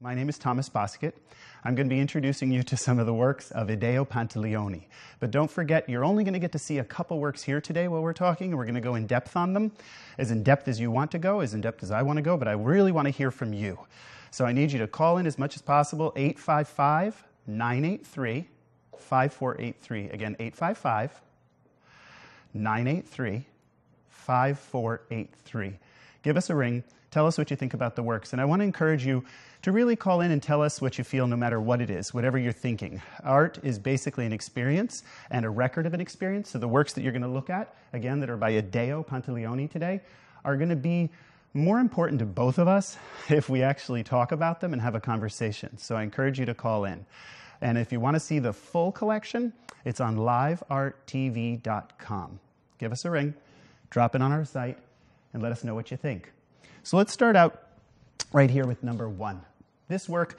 My name is Thomas Bosket. I'm going to be introducing you to some of the works of Ideo Pantaleoni. But don't forget, you're only going to get to see a couple works here today while we're talking, and we're going to go in depth on them, as in depth as you want to go, as in depth as I want to go, but I really want to hear from you. So I need you to call in as much as possible, 855 983 5483. Again, 855 983 5483. Give us a ring. Tell us what you think about the works. And I want to encourage you to really call in and tell us what you feel no matter what it is, whatever you're thinking. Art is basically an experience and a record of an experience. So the works that you're going to look at, again, that are by Ideo Pantaleoni today, are going to be more important to both of us if we actually talk about them and have a conversation. So I encourage you to call in. And if you want to see the full collection, it's on livearttv.com. Give us a ring, drop it on our site, and let us know what you think. So let's start out right here with number one. This work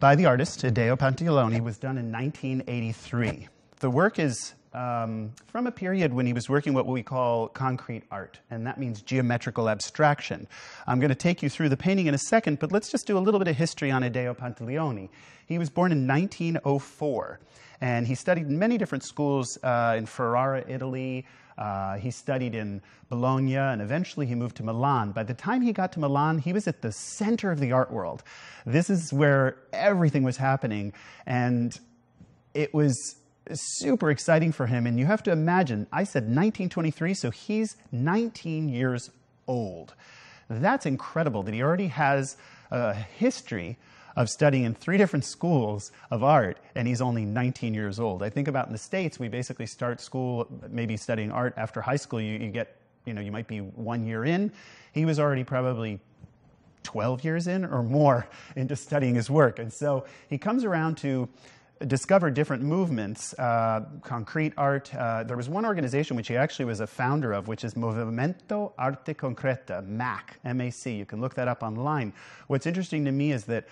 by the artist Ideo Pantaleoni was done in 1983. The work is um, from a period when he was working what we call concrete art, and that means geometrical abstraction. I'm going to take you through the painting in a second, but let's just do a little bit of history on Ideo Pantaleoni. He was born in 1904, and he studied in many different schools uh, in Ferrara, Italy. Uh, he studied in Bologna and eventually he moved to Milan. By the time he got to Milan, he was at the center of the art world. This is where everything was happening, and it was super exciting for him. And you have to imagine, I said 1923, so he's 19 years old. That's incredible that he already has a history of studying in three different schools of art, and he's only 19 years old. I think about in the States, we basically start school, maybe studying art after high school. You, you get, you know, you might be one year in. He was already probably 12 years in or more into studying his work. And so he comes around to discover different movements, uh, concrete art. Uh, there was one organization which he actually was a founder of, which is Movimento Arte Concreta, MAC, M-A-C. You can look that up online. What's interesting to me is that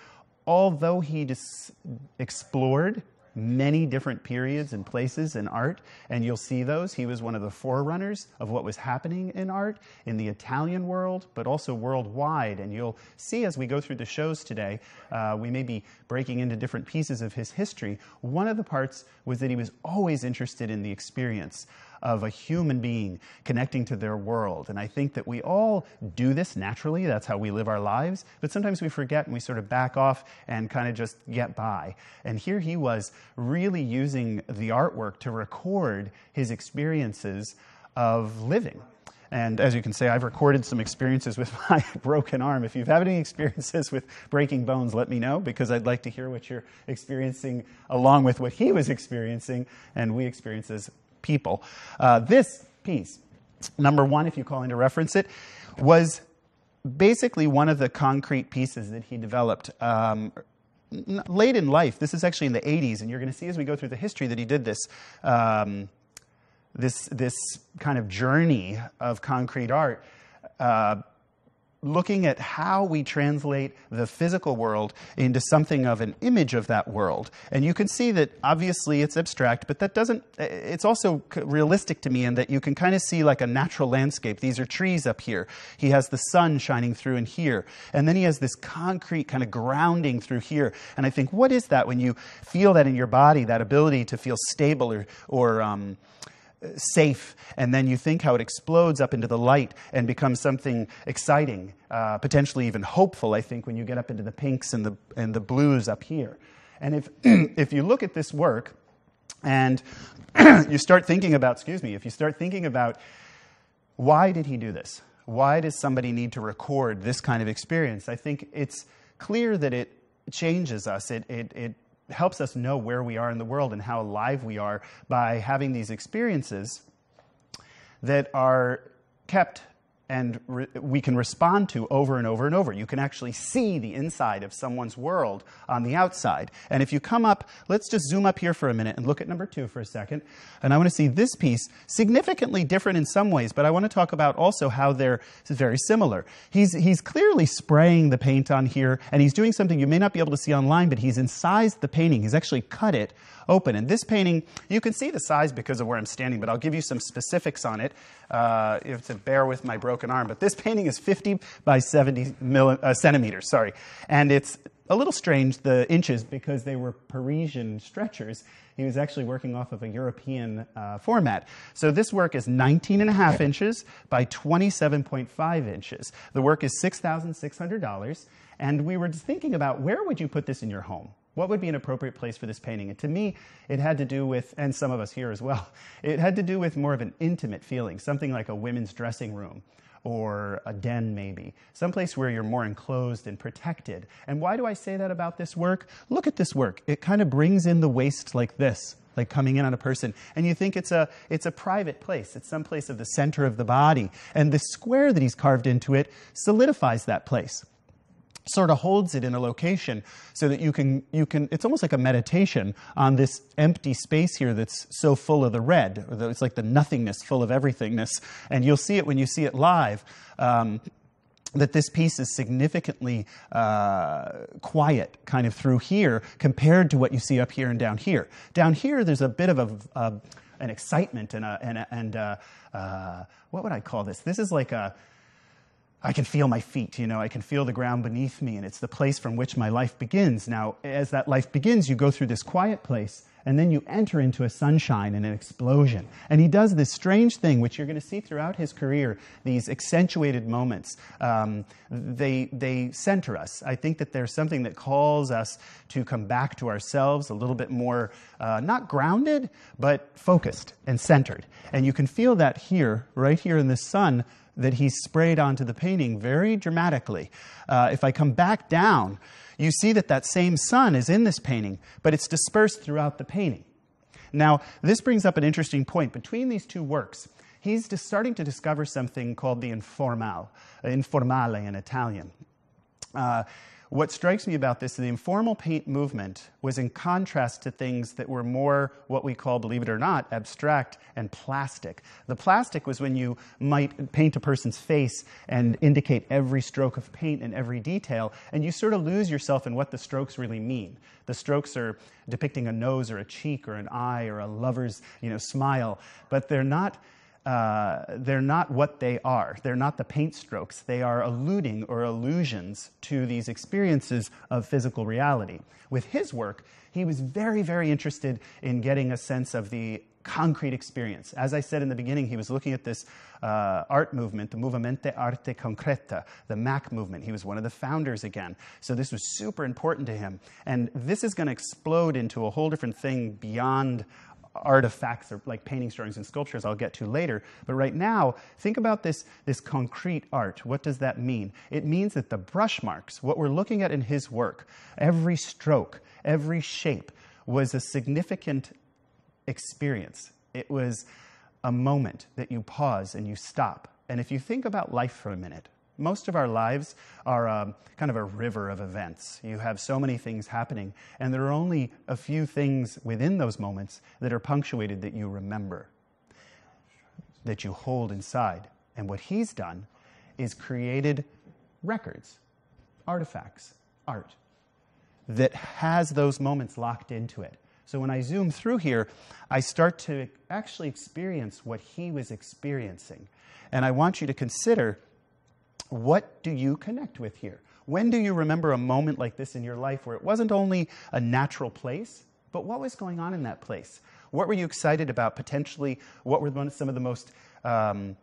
although he dis- explored many different periods and places in art, and you'll see those. He was one of the forerunners of what was happening in art in the Italian world, but also worldwide. And you'll see as we go through the shows today, uh, we may be breaking into different pieces of his history. One of the parts was that he was always interested in the experience of a human being connecting to their world. And I think that we all do this naturally. That's how we live our lives. But sometimes we forget and we sort of back off and kind of just get by. And here he was really using the artwork to record his experiences of living. And as you can say, I've recorded some experiences with my broken arm. If you've had any experiences with breaking bones, let me know because I'd like to hear what you're experiencing along with what he was experiencing and we experience as people. Uh, this piece, number one, if you call in to reference it, was basically one of the concrete pieces that he developed um, late in life. This is actually in the 80s, and you're going to see as we go through the history that he did this. Um, this, this kind of journey of concrete art uh, looking at how we translate the physical world into something of an image of that world. And you can see that obviously it's abstract, but that doesn't, it's also realistic to me in that you can kind of see like a natural landscape. These are trees up here. He has the sun shining through in here. And then he has this concrete kind of grounding through here. And I think, what is that when you feel that in your body, that ability to feel stable or, or um, safe, and then you think how it explodes up into the light and becomes something exciting, uh, potentially even hopeful, I think, when you get up into the pinks and the, and the blues up here. And if, if you look at this work and you start thinking about, excuse me, if you start thinking about why did he do this? Why does somebody need to record this kind of experience? I think it's clear that it changes us. It, it, it helps us know where we are in the world and how alive we are by having these experiences that are kept and re- we can respond to over and over and over. You can actually see the inside of someone's world on the outside. And if you come up, let's just zoom up here for a minute and look at number two for a second. And I want to see this piece, significantly different in some ways, but I want to talk about also how they're very similar. He's, he's clearly spraying the paint on here, and he's doing something you may not be able to see online, but he's incised the painting. He's actually cut it open. And this painting, you can see the size because of where I'm standing, but I'll give you some specifics on it. Uh, to bear with my broken broken arm, but this painting is 50 by 70 milli, uh, centimeters, sorry. And it's a little strange, the inches, because they were Parisian stretchers. He was actually working off of a European uh, format. So this work is 19 and a half inches by 27.5 inches. The work is $6,600. And we were thinking about where would you put this in your home? What would be an appropriate place for this painting? And to me, it had to do with, and some of us here as well, it had to do with more of an intimate feeling, something like a women's dressing room or a den maybe, someplace where you're more enclosed and protected. And why do I say that about this work? Look at this work. It kind of brings in the waist like this, like coming in on a person. And you think it's a, it's a private place. It's some place of the center of the body. And the square that he's carved into it solidifies that place sort of holds it in a location so that you can you can it's almost like a meditation on this empty space here that's so full of the red it's like the nothingness full of everythingness. And you'll see it when you see it live um, that this piece is significantly uh, quiet kind of through here compared to what you see up here and down here. Down here there's a bit of a, a an excitement and a, and, a, and a, uh, what would i call this? This is like a I can feel my feet, you know, I can feel the ground beneath me, and it's the place from which my life begins. Now, as that life begins, you go through this quiet place, and then you enter into a sunshine and an explosion. And he does this strange thing, which you're going to see throughout his career, these accentuated moments. Um, they, they center us. I think that there's something that calls us to come back to ourselves a little bit more, uh, not grounded, but focused and centered. And you can feel that here, right here in the sun that he sprayed onto the painting very dramatically. Uh, if I come back down, you see that that same sun is in this painting, but it's dispersed throughout the painting. Now, this brings up an interesting point. Between these two works, he's starting to discover something called the informal, informale in Italian. Uh, what strikes me about this, is the informal paint movement was in contrast to things that were more what we call, believe it or not, abstract and plastic. The plastic was when you might paint a person's face and indicate every stroke of paint and every detail, and you sort of lose yourself in what the strokes really mean. The strokes are depicting a nose or a cheek or an eye or a lover's you know, smile, but they're not uh, they're not what they are. They're not the paint strokes. They are alluding or allusions to these experiences of physical reality. With his work, he was very, very interested in getting a sense of the concrete experience. As I said in the beginning, he was looking at this uh, art movement, the Movimento Arte Concreta, the MAC movement. He was one of the founders again. So this was super important to him. And this is going to explode into a whole different thing beyond artifacts or like paintings, drawings, and sculptures I'll get to later. But right now, think about this, this concrete art. What does that mean? It means that the brush marks, what we're looking at in his work, every stroke, every shape, was a significant experience. It was a moment that you pause and you stop. And if you think about life for a minute, most of our lives are um, kind of a river of events. You have so many things happening, and there are only a few things within those moments that are punctuated that you remember, that you hold inside. And what he's done is created records, artifacts, art that has those moments locked into it. So when I zoom through here, I start to actually experience what he was experiencing. And I want you to consider what do you connect with here? When do you remember a moment like this in your life where it wasn't only a natural place, but what was going on in that place? What were you excited about potentially? What were some of the most um,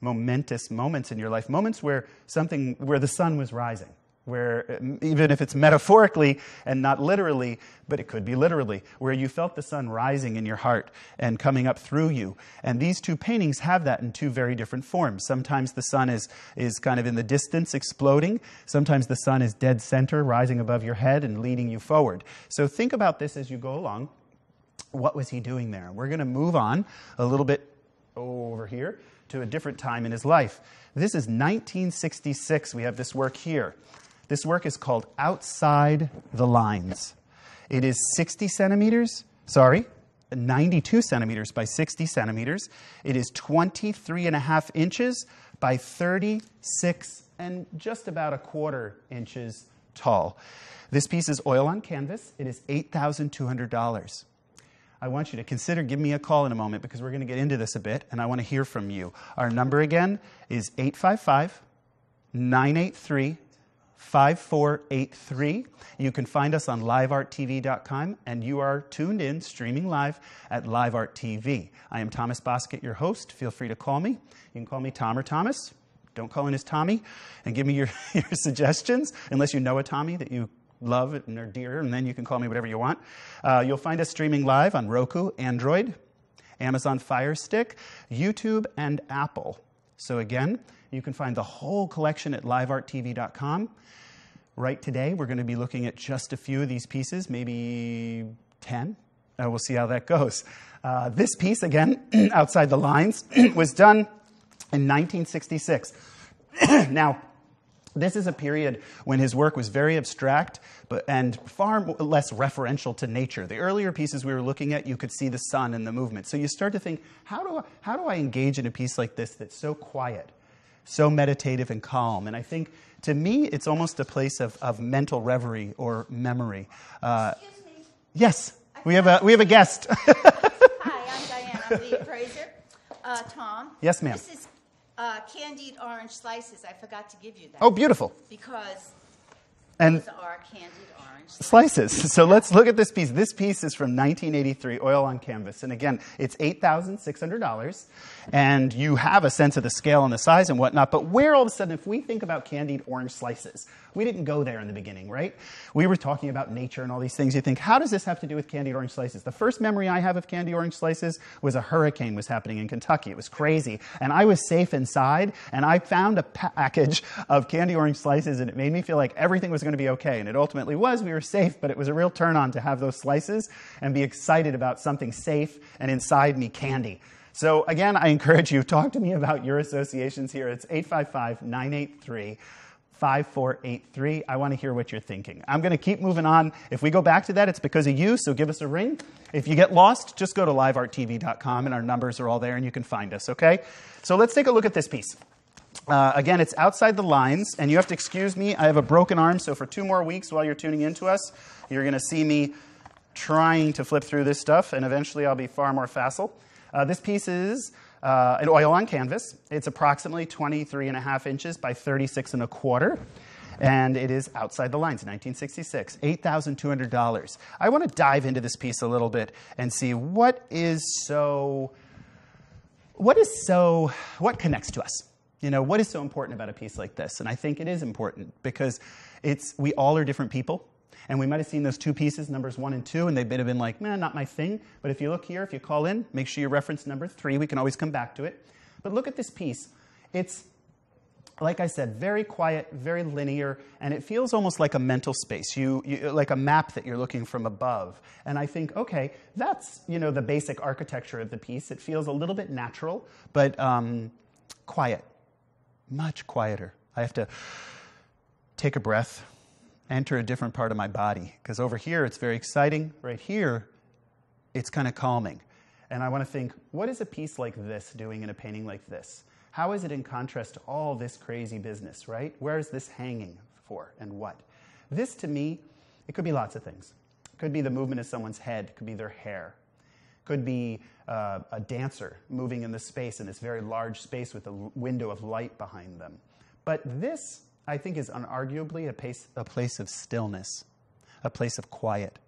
momentous moments in your life? Moments where something, where the sun was rising where uh, even if it's metaphorically and not literally, but it could be literally, where you felt the sun rising in your heart and coming up through you. And these two paintings have that in two very different forms. Sometimes the sun is, is kind of in the distance, exploding. Sometimes the sun is dead center, rising above your head and leading you forward. So think about this as you go along. What was he doing there? We're going to move on a little bit over here to a different time in his life. This is 1966. We have this work here. This work is called Outside the Lines. It is 60 centimeters, sorry, 92 centimeters by 60 centimeters. It is 23 and a half inches by 36 and just about a quarter inches tall. This piece is oil on canvas. It is $8,200. I want you to consider give me a call in a moment because we're going to get into this a bit and I want to hear from you. Our number again is 855 983 5483. You can find us on livearttv.com, and you are tuned in, streaming live at Live Art TV. I am Thomas Bosket, your host. Feel free to call me. You can call me Tom or Thomas. Don't call in as Tommy, and give me your, your suggestions, unless you know a Tommy that you love and are dear, and then you can call me whatever you want. Uh, you'll find us streaming live on Roku, Android, Amazon Fire Stick, YouTube, and Apple. So again, you can find the whole collection at livearttv.com. Right today, we're going to be looking at just a few of these pieces, maybe 10. Uh, we'll see how that goes. Uh, this piece, again, outside the lines, was done in 1966. now, this is a period when his work was very abstract but, and far less referential to nature. The earlier pieces we were looking at, you could see the sun and the movement. So you start to think, how do I, how do I engage in a piece like this that's so quiet, so meditative and calm? And I think to me, it's almost a place of, of mental reverie or memory. Uh, Excuse me. Yes, we have a we have a guest. Hi, I'm Diane. I'm the appraiser. Uh, Tom. Yes, ma'am. This is uh, candied orange slices. I forgot to give you that. Oh, beautiful. Because and those are candied orange slices. slices. So let's look at this piece. This piece is from 1983, oil on canvas. And again, it's $8,600. And you have a sense of the scale and the size and whatnot. But where all of a sudden, if we think about candied orange slices, we didn't go there in the beginning, right? We were talking about nature and all these things. You think, how does this have to do with candied orange slices? The first memory I have of candied orange slices was a hurricane was happening in Kentucky. It was crazy. And I was safe inside, and I found a package of candy orange slices, and it made me feel like everything was going to be okay. And it ultimately was. We were safe, but it was a real turn on to have those slices and be excited about something safe and inside me candy. So again, I encourage you, talk to me about your associations here. It's 855 983 5483. I want to hear what you're thinking. I'm going to keep moving on. If we go back to that, it's because of you, so give us a ring. If you get lost, just go to livearttv.com and our numbers are all there and you can find us, okay? So let's take a look at this piece. Uh, again, it's outside the lines, and you have to excuse me. I have a broken arm, so for two more weeks while you're tuning into us, you're going to see me trying to flip through this stuff, and eventually I'll be far more facile. Uh, this piece is uh, an oil on canvas. It's approximately 23 and a half inches by 36 and a quarter. And it is outside the lines, 1966, $8,200. I want to dive into this piece a little bit and see what is so, what is so, what connects to us? You know, what is so important about a piece like this? And I think it is important because it's, we all are different people. And we might have seen those two pieces, numbers one and two, and they might have been like, man, not my thing. But if you look here, if you call in, make sure you reference number three. We can always come back to it. But look at this piece. It's, like I said, very quiet, very linear, and it feels almost like a mental space, you, you, like a map that you're looking from above. And I think, okay, that's you know the basic architecture of the piece. It feels a little bit natural, but um, quiet much quieter. I have to take a breath, enter a different part of my body. Because over here, it's very exciting. Right here, it's kind of calming. And I want to think, what is a piece like this doing in a painting like this? How is it in contrast to all this crazy business, right? Where is this hanging for and what? This, to me, it could be lots of things. It could be the movement of someone's head, it could be their hair, it could be uh, a dancer moving in this space, in this very large space with a window of light behind them. But this, I think, is unarguably a, pace, a place of stillness, a place of quiet,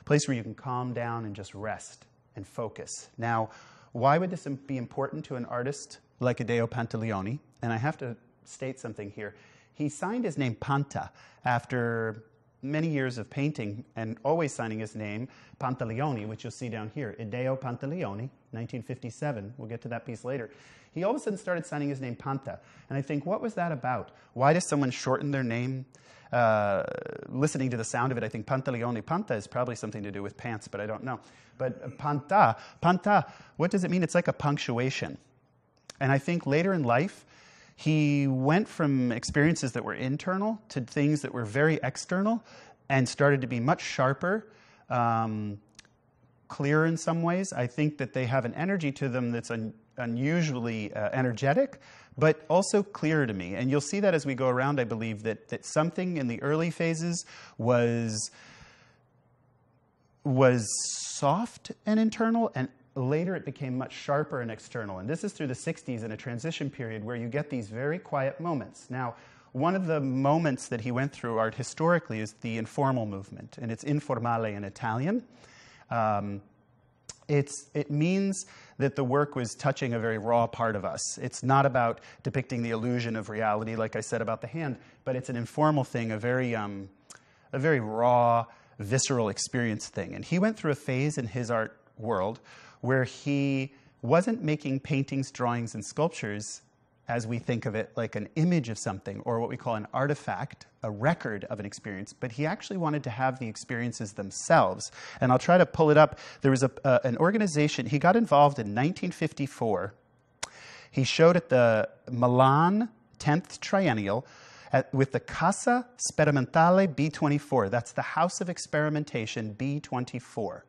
a place where you can calm down and just rest and focus. Now, why would this be important to an artist like Ideo Pantaleoni? And I have to state something here. He signed his name Panta after many years of painting and always signing his name, Pantaleoni, which you'll see down here, Ideo Pantaleoni, 1957. We'll get to that piece later. He all of a sudden started signing his name Panta. And I think, what was that about? Why does someone shorten their name? Uh, listening to the sound of it, I think Pantaleoni, Panta is probably something to do with pants, but I don't know. But Panta, Panta, what does it mean? It's like a punctuation. And I think later in life, he went from experiences that were internal to things that were very external and started to be much sharper, um, clearer in some ways. I think that they have an energy to them that's un- unusually uh, energetic, but also clear to me. And you'll see that as we go around, I believe, that, that something in the early phases was was soft and internal, and later it became much sharper and external. And this is through the 60s in a transition period where you get these very quiet moments. Now, one of the moments that he went through art historically is the informal movement, and it's informale in Italian. Um, it's, it means that the work was touching a very raw part of us. It's not about depicting the illusion of reality, like I said about the hand, but it's an informal thing, a very, um, a very raw, visceral experience thing. And he went through a phase in his art world where he wasn't making paintings, drawings, and sculptures as we think of it like an image of something or what we call an artifact, a record of an experience, but he actually wanted to have the experiences themselves. And I'll try to pull it up. There was a, uh, an organization, he got involved in 1954. He showed at the Milan 10th Triennial at, with the Casa Sperimentale B24. That's the House of Experimentation B24.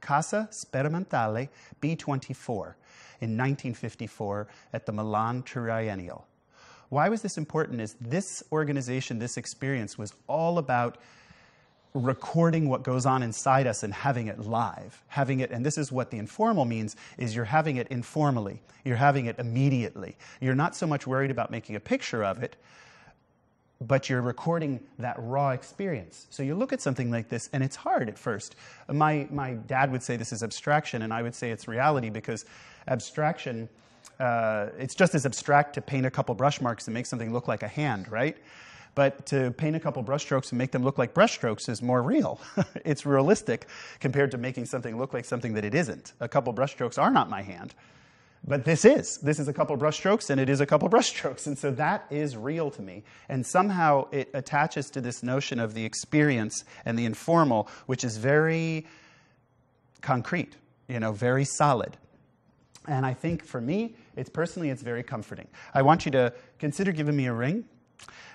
Casa Sperimentale B24 in 1954 at the Milan Triennial. Why was this important is this organization, this experience was all about recording what goes on inside us and having it live having it and this is what the informal means is you're having it informally you're having it immediately you're not so much worried about making a picture of it but you're recording that raw experience. So you look at something like this, and it's hard at first. My, my dad would say this is abstraction, and I would say it's reality because abstraction, uh, it's just as abstract to paint a couple brush marks and make something look like a hand, right? But to paint a couple brushstrokes and make them look like brushstrokes is more real. it's realistic compared to making something look like something that it isn't. A couple brushstrokes are not my hand. But this is. This is a couple brushstrokes, and it is a couple brushstrokes. And so that is real to me. And somehow it attaches to this notion of the experience and the informal, which is very concrete, you know, very solid. And I think for me, it's personally, it's very comforting. I want you to consider giving me a ring.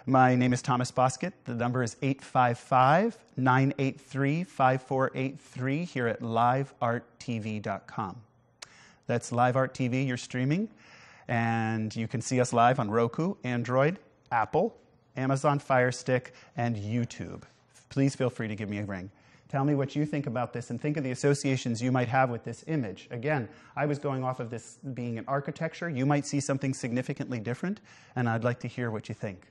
My name is Thomas Bosket. The number is 855 983 5483 here at livearttv.com. That's Live Art TV, you're streaming. And you can see us live on Roku, Android, Apple, Amazon Fire Stick, and YouTube. Please feel free to give me a ring. Tell me what you think about this and think of the associations you might have with this image. Again, I was going off of this being an architecture. You might see something significantly different, and I'd like to hear what you think.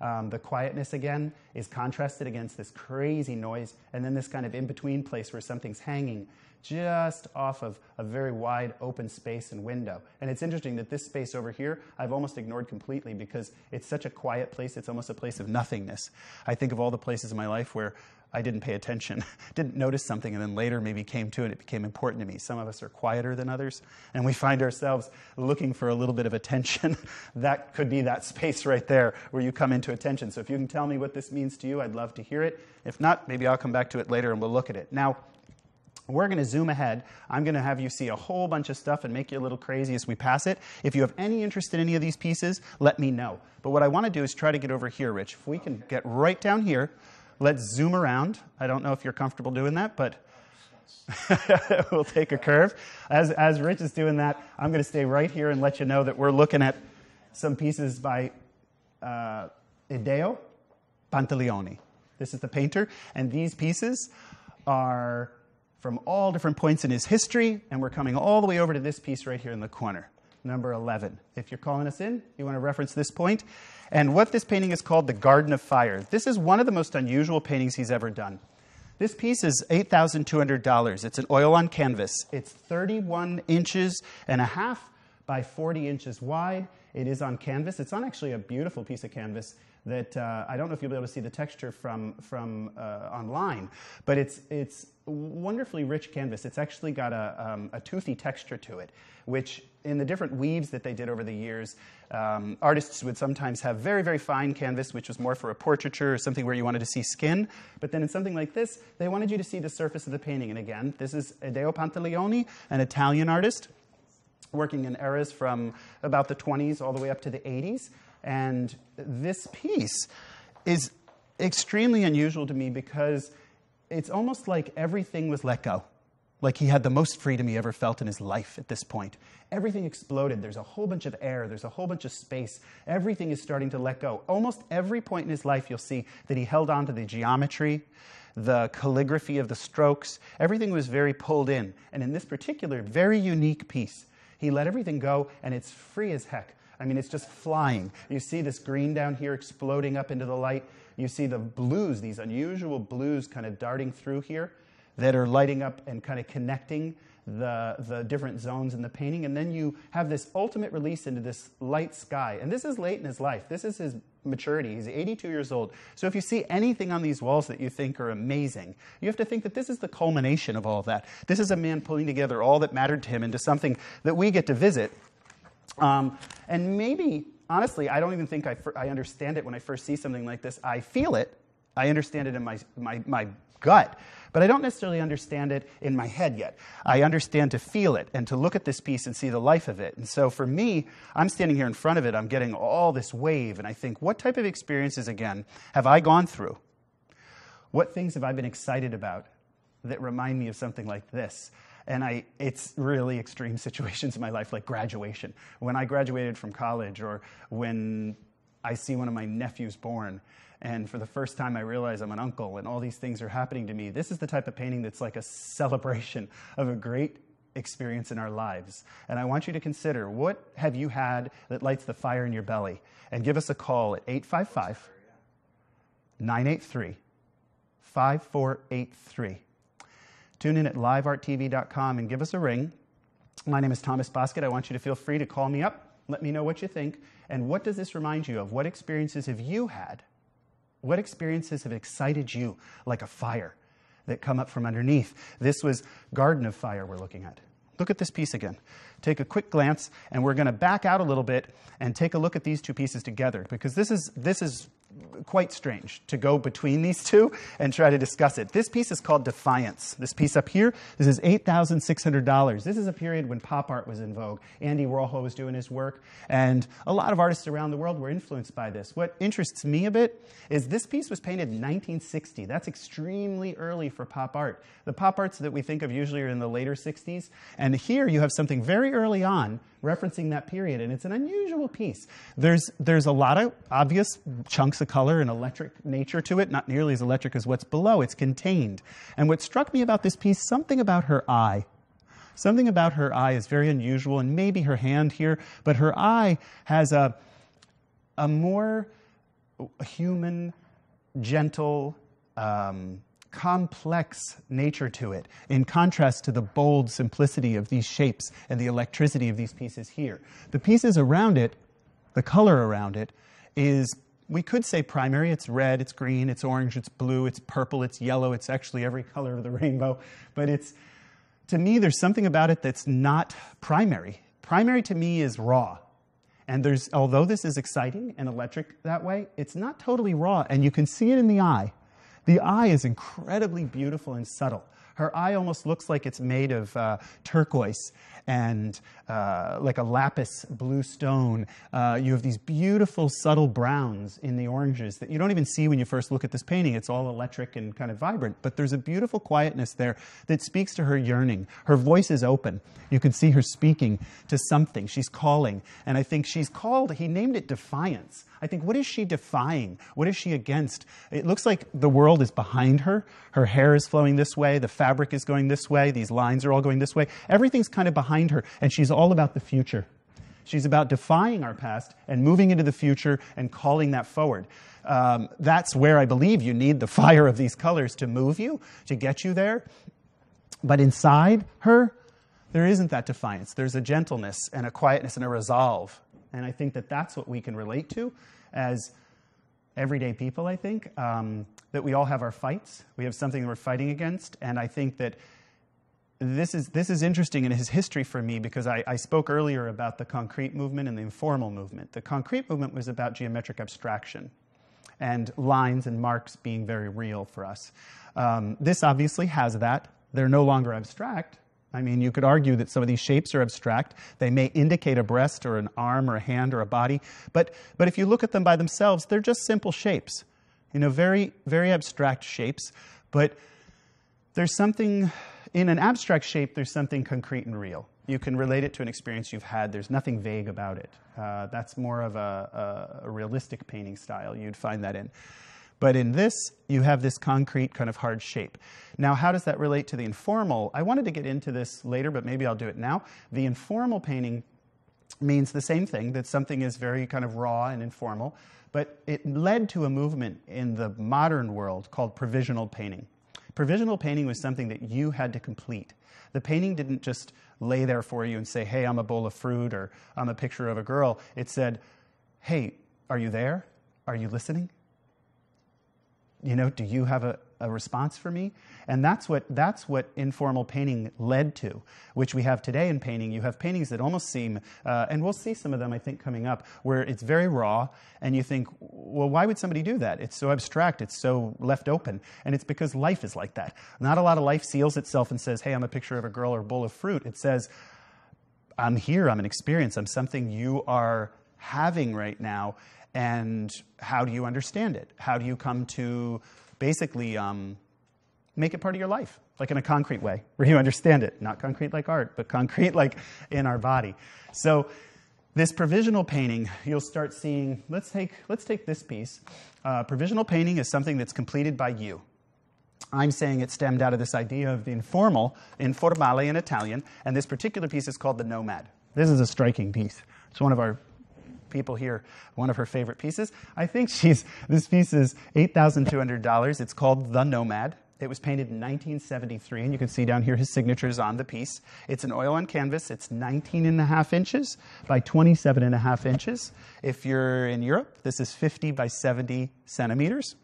Um, the quietness again is contrasted against this crazy noise, and then this kind of in between place where something's hanging just off of a very wide open space and window. And it's interesting that this space over here, I've almost ignored completely because it's such a quiet place, it's almost a place of nothingness. I think of all the places in my life where I didn't pay attention, didn't notice something, and then later maybe came to it, it became important to me. Some of us are quieter than others, and we find ourselves looking for a little bit of attention. that could be that space right there where you come into attention. So if you can tell me what this means to you, I'd love to hear it. If not, maybe I'll come back to it later and we'll look at it. Now, we're going to zoom ahead. I'm going to have you see a whole bunch of stuff and make you a little crazy as we pass it. If you have any interest in any of these pieces, let me know. But what I want to do is try to get over here, Rich. If we can get right down here, let's zoom around. I don't know if you're comfortable doing that, but we'll take a curve. As, as Rich is doing that, I'm going to stay right here and let you know that we're looking at some pieces by uh, Ideo Pantaleoni. This is the painter, and these pieces are from all different points in his history, and we're coming all the way over to this piece right here in the corner, number 11. If you're calling us in, you want to reference this point. And what this painting is called the Garden of Fire. This is one of the most unusual paintings he's ever done. This piece is $8,200. It's an oil on canvas. It's 31 inches and a half by 40 inches wide. It is on canvas. It's on actually a beautiful piece of canvas that uh, I don't know if you'll be able to see the texture from, from uh, online, but it's, it's wonderfully rich canvas. It's actually got a, um, a toothy texture to it, which in the different weaves that they did over the years, um, artists would sometimes have very, very fine canvas, which was more for a portraiture or something where you wanted to see skin. But then in something like this, they wanted you to see the surface of the painting. And again, this is Ideo Pantaleoni, an Italian artist working in eras from about the 20s all the way up to the 80s. And this piece is extremely unusual to me because it's almost like everything was let go. Like he had the most freedom he ever felt in his life at this point. Everything exploded. There's a whole bunch of air, there's a whole bunch of space. Everything is starting to let go. Almost every point in his life, you'll see that he held on to the geometry, the calligraphy of the strokes, everything was very pulled in. And in this particular, very unique piece, he let everything go, and it's free as heck. I mean, it's just flying. You see this green down here exploding up into the light. You see the blues, these unusual blues kind of darting through here that are lighting up and kind of connecting the, the different zones in the painting. And then you have this ultimate release into this light sky. And this is late in his life. This is his maturity. He's 82 years old. So if you see anything on these walls that you think are amazing, you have to think that this is the culmination of all of that. This is a man pulling together all that mattered to him into something that we get to visit. Um, and maybe, honestly, I don't even think I, I understand it when I first see something like this. I feel it. I understand it in my, my, my gut. But I don't necessarily understand it in my head yet. I understand to feel it and to look at this piece and see the life of it. And so for me, I'm standing here in front of it, I'm getting all this wave, and I think, what type of experiences, again, have I gone through? What things have I been excited about that remind me of something like this? And I, it's really extreme situations in my life, like graduation. When I graduated from college, or when I see one of my nephews born, and for the first time I realize I'm an uncle and all these things are happening to me. This is the type of painting that's like a celebration of a great experience in our lives. And I want you to consider what have you had that lights the fire in your belly? And give us a call at 855 983 5483. Tune in at livearttv.com and give us a ring. My name is Thomas Bosket. I want you to feel free to call me up. Let me know what you think. And what does this remind you of? What experiences have you had what experiences have excited you like a fire that come up from underneath? This was Garden of Fire we're looking at. Look at this piece again. Take a quick glance, and we're going to back out a little bit and take a look at these two pieces together because this is, this is quite strange to go between these two and try to discuss it. This piece is called Defiance. This piece up here, this is $8,600. This is a period when pop art was in vogue. Andy Warhol was doing his work, and a lot of artists around the world were influenced by this. What interests me a bit is this piece was painted in 1960. That's extremely early for pop art. The pop arts that we think of usually are in the later 60s, and here you have something very early on referencing that period, and it's an unusual piece. There's, there's a lot of obvious chunks of color and electric nature to it, not nearly as electric as what's below. It's contained. And what struck me about this piece, something about her eye. Something about her eye is very unusual, and maybe her hand here, but her eye has a, a more human, gentle, um, complex nature to it, in contrast to the bold simplicity of these shapes and the electricity of these pieces here. The pieces around it, the color around it, is we could say primary. It's red, it's green, it's orange, it's blue, it's purple, it's yellow, it's actually every color of the rainbow. But it's, to me, there's something about it that's not primary. Primary to me is raw. And there's, although this is exciting and electric that way, it's not totally raw. And you can see it in the eye. The eye is incredibly beautiful and subtle. Her eye almost looks like it's made of uh, turquoise and uh, like a lapis blue stone. Uh, you have these beautiful, subtle browns in the oranges that you don't even see when you first look at this painting. It's all electric and kind of vibrant, but there's a beautiful quietness there that speaks to her yearning. Her voice is open. You can see her speaking to something. She's calling. And I think she's called, he named it defiance. I think, what is she defying? What is she against? It looks like the world is behind her. Her hair is flowing this way. The fabric is going this way. These lines are all going this way. Everything's kind of behind her. And she's all about the future. She's about defying our past and moving into the future and calling that forward. Um, that's where I believe you need the fire of these colors to move you, to get you there. But inside her, there isn't that defiance. There's a gentleness and a quietness and a resolve. And I think that that's what we can relate to as everyday people, I think. Um, that we all have our fights, we have something we're fighting against. And I think that this is, this is interesting in his history for me because I, I, spoke earlier about the concrete movement and the informal movement. The concrete movement was about geometric abstraction and lines and marks being very real for us. Um, this obviously has that. They're no longer abstract. I mean, you could argue that some of these shapes are abstract. They may indicate a breast or an arm or a hand or a body, but, but if you look at them by themselves, they're just simple shapes. You know, very, very abstract shapes, but there's something in an abstract shape, there's something concrete and real. You can relate it to an experience you've had. There's nothing vague about it. Uh, that's more of a, a, a, realistic painting style. You'd find that in. But in this, you have this concrete kind of hard shape. Now, how does that relate to the informal? I wanted to get into this later, but maybe I'll do it now. The informal painting means the same thing that something is very kind of raw and informal, but it led to a movement in the modern world called provisional painting. Provisional painting was something that you had to complete. The painting didn't just lay there for you and say, hey, I'm a bowl of fruit or I'm a picture of a girl. It said, hey, are you there? Are you listening? You know, do you have a, a response for me? And that's what, that's what informal painting led to, which we have today in painting. You have paintings that almost seem, uh, and we'll see some of them, I think, coming up, where it's very raw, and you think, well, why would somebody do that? It's so abstract, it's so left open. And it's because life is like that. Not a lot of life seals itself and says, hey, I'm a picture of a girl or a bowl of fruit. It says, I'm here, I'm an experience, I'm something you are having right now, and how do you understand it? How do you come to basically um, make it part of your life, like in a concrete way, where you understand it? Not concrete like art, but concrete like in our body. So, this provisional painting, you'll start seeing. Let's take let's take this piece. Uh, provisional painting is something that's completed by you. I'm saying it stemmed out of this idea of the informal, informale in Italian, and this particular piece is called the Nomad. This is a striking piece. It's one of our people here one of her favorite pieces. I think she's, this piece is $8,200. It's called The Nomad. It was painted in 1973, and you can see down here his signatures on the piece. It's an oil on canvas. It's 19 and a half inches by 27 and a half inches. If you're in Europe, this is 50 by 70 centimeters.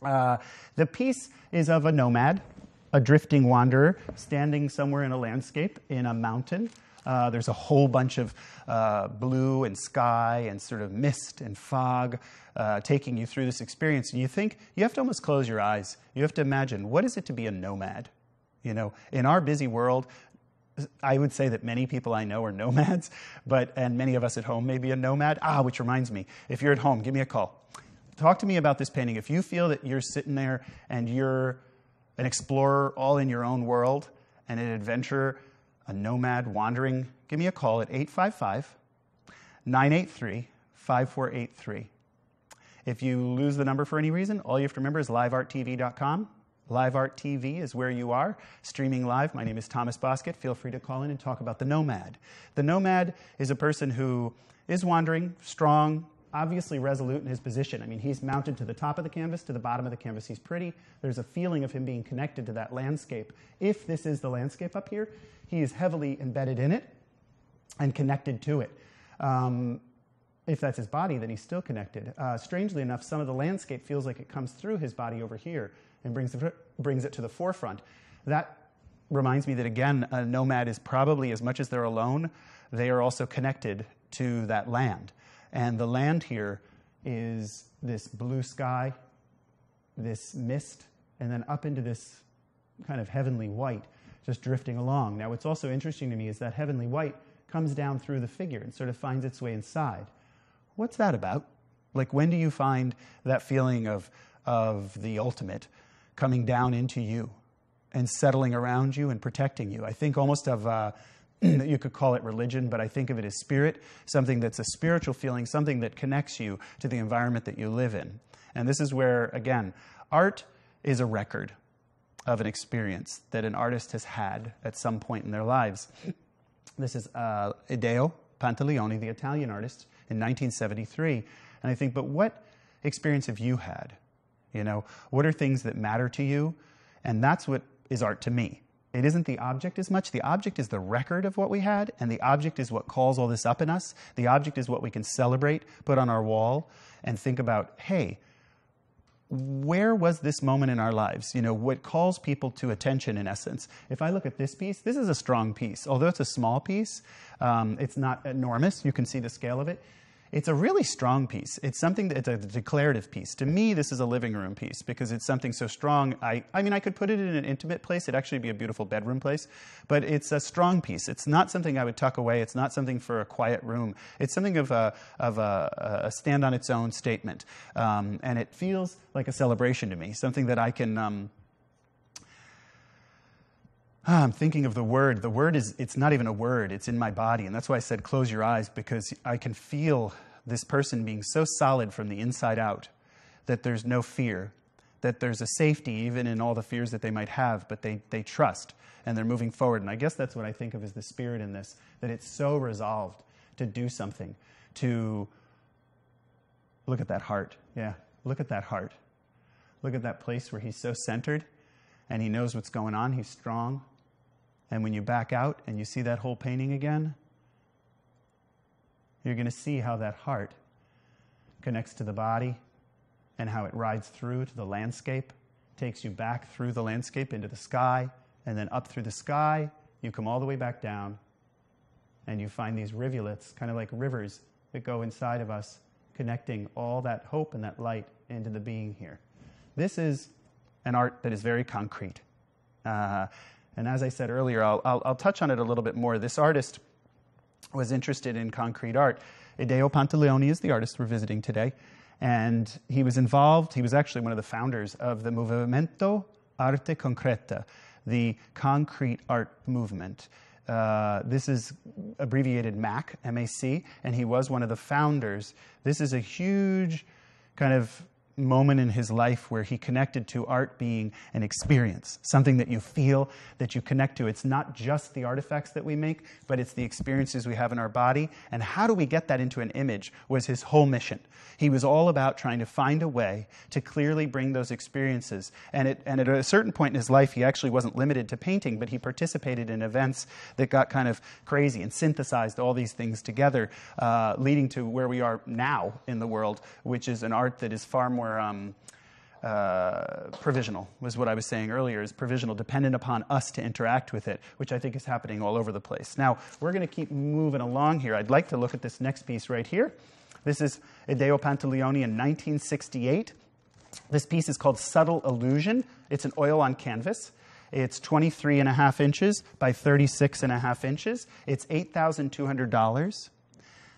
Uh, the piece is of a nomad, a drifting wanderer, standing somewhere in a landscape in a mountain uh, there's a whole bunch of uh, blue and sky and sort of mist and fog uh, taking you through this experience. And you think, you have to almost close your eyes. You have to imagine, what is it to be a nomad? You know, in our busy world, I would say that many people I know are nomads, but and many of us at home may be a nomad. Ah, which reminds me, if you're at home, give me a call. Talk to me about this painting. If you feel that you're sitting there and you're an explorer all in your own world and an adventurer a nomad wandering, give me a call at 855 983 5483. If you lose the number for any reason, all you have to remember is livearttv.com. Live Art TV is where you are, streaming live. My name is Thomas Bosket. Feel free to call in and talk about the nomad. The nomad is a person who is wandering, strong, obviously resolute in his position. I mean, he's mounted to the top of the canvas, to the bottom of the canvas. He's pretty. There's a feeling of him being connected to that landscape. If this is the landscape up here, he is heavily embedded in it and connected to it. Um, if that's his body, then he's still connected. Uh, strangely enough, some of the landscape feels like it comes through his body over here and brings it, brings it to the forefront. That reminds me that, again, a nomad is probably, as much as they're alone, they are also connected to that land. And the land here is this blue sky, this mist, and then up into this kind of heavenly white, just drifting along. Now, what's also interesting to me is that heavenly white comes down through the figure and sort of finds its way inside. What's that about? Like, when do you find that feeling of, of the ultimate coming down into you and settling around you and protecting you? I think almost of. Uh, you could call it religion, but I think of it as spirit, something that's a spiritual feeling, something that connects you to the environment that you live in. And this is where, again, art is a record of an experience that an artist has had at some point in their lives. This is uh, Ideo Pantaleoni, the Italian artist, in 1973. And I think, but what experience have you had? You know, what are things that matter to you? And that's what is art to me. It isn't the object as much. The object is the record of what we had, and the object is what calls all this up in us. The object is what we can celebrate, put on our wall, and think about hey, where was this moment in our lives? You know, what calls people to attention in essence. If I look at this piece, this is a strong piece. Although it's a small piece, um, it's not enormous. You can see the scale of it. It's a really strong piece. It's something that, it's a declarative piece. To me, this is a living room piece because it's something so strong. I, I mean, I could put it in an intimate place. It'd actually be a beautiful bedroom place, but it's a strong piece. It's not something I would tuck away. It's not something for a quiet room. It's something of a, of a, a stand on its own statement. Um, and it feels like a celebration to me, something that I can. Um, Ah, I'm thinking of the word. The word is, it's not even a word, it's in my body. And that's why I said close your eyes, because I can feel this person being so solid from the inside out that there's no fear, that there's a safety even in all the fears that they might have, but they, they trust and they're moving forward. And I guess that's what I think of as the spirit in this, that it's so resolved to do something, to look at that heart. Yeah, look at that heart. Look at that place where he's so centered and he knows what's going on. He's strong. And when you back out and you see that whole painting again, you're going to see how that heart connects to the body and how it rides through to the landscape, takes you back through the landscape into the sky, and then up through the sky, you come all the way back down, and you find these rivulets, kind of like rivers that go inside of us, connecting all that hope and that light into the being here. This is an art that is very concrete. Uh, and as I said earlier, I'll, I'll, I'll, touch on it a little bit more. This artist was interested in concrete art. Ideo Pantaleoni is the artist we're visiting today. And he was involved, he was actually one of the founders of the Movimento Arte Concreta, the concrete art movement. Uh, this is abbreviated MAC, M-A-C, and he was one of the founders. This is a huge kind of moment in his life where he connected to art being an experience, something that you feel, that you connect to. It's not just the artifacts that we make, but it's the experiences we have in our body. And how do we get that into an image was his whole mission. He was all about trying to find a way to clearly bring those experiences. And, it, and at a certain point in his life, he actually wasn't limited to painting, but he participated in events that got kind of crazy and synthesized all these things together, uh, leading to where we are now in the world, which is an art that is far more. Um, uh, provisional was what I was saying earlier is provisional, dependent upon us to interact with it, which I think is happening all over the place. Now, we're going to keep moving along here. I'd like to look at this next piece right here. This is Ideo Pantaleoni in 1968. This piece is called Subtle Illusion. It's an oil on canvas. It's 23 and a half inches by 36 and a half inches. It's $8,200.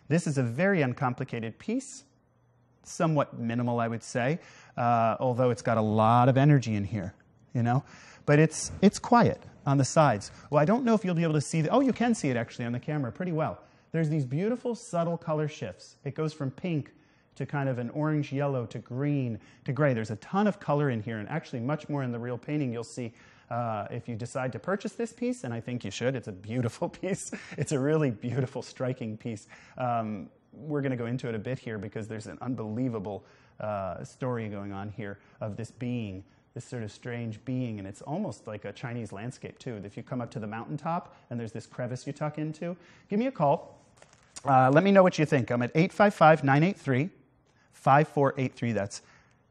This is a very uncomplicated piece, somewhat minimal, I would say, uh, although it's got a lot of energy in here, you know. But it's, it's quiet on the sides. Well, I don't know if you'll be able to see the, oh, you can see it actually on the camera pretty well there's these beautiful subtle color shifts. It goes from pink to kind of an orange yellow to green to gray. There's a ton of color in here, and actually much more in the real painting. You'll see uh, if you decide to purchase this piece, and I think you should. It's a beautiful piece. It's a really beautiful, striking piece. Um, we're going to go into it a bit here because there's an unbelievable uh, story going on here of this being this sort of strange being, and it's almost like a Chinese landscape, too. If you come up to the mountaintop and there's this crevice you tuck into, give me a call. Uh, let me know what you think. I'm at 855 983 5483. That's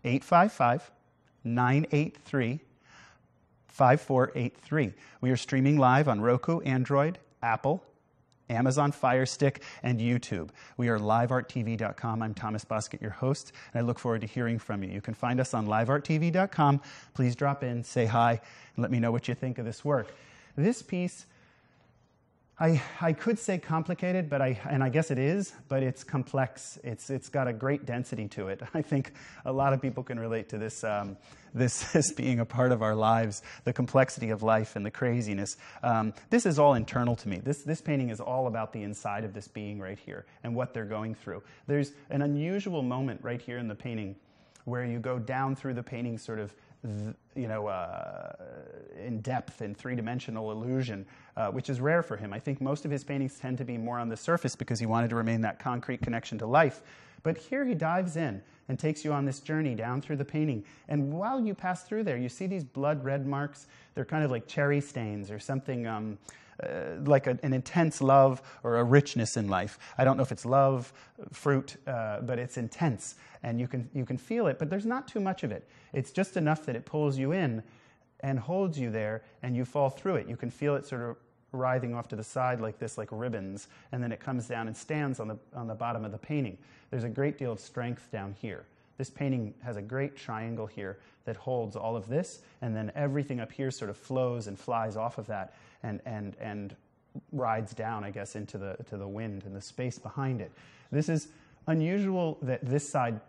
855 983 5483. We are streaming live on Roku, Android, Apple, Amazon Fire Stick, and YouTube. We are livearttv.com. I'm Thomas Bosket, your host, and I look forward to hearing from you. You can find us on livearttv.com. Please drop in, say hi, and let me know what you think of this work. This piece I, I could say complicated, but I, and I guess it is, but it's complex. It's, it's got a great density to it. I think a lot of people can relate to this, um, this, this being a part of our lives, the complexity of life and the craziness. Um, this is all internal to me. This, this painting is all about the inside of this being right here and what they're going through. There's an unusual moment right here in the painting where you go down through the painting sort of you know, uh, in depth and three-dimensional illusion, uh, which is rare for him. I think most of his paintings tend to be more on the surface because he wanted to remain that concrete connection to life. But here he dives in and takes you on this journey down through the painting. And while you pass through there, you see these blood red marks. They're kind of like cherry stains or something. Um, uh, like a, an intense love or a richness in life. I don't know if it's love, fruit, uh, but it's intense and you can, you can feel it, but there's not too much of it. It's just enough that it pulls you in and holds you there, and you fall through it. You can feel it sort of writhing off to the side like this, like ribbons, and then it comes down and stands on the, on the bottom of the painting. There's a great deal of strength down here. This painting has a great triangle here that holds all of this, and then everything up here sort of flows and flies off of that and, and, and rides down, I guess, into the, to the wind and the space behind it. This is unusual that this side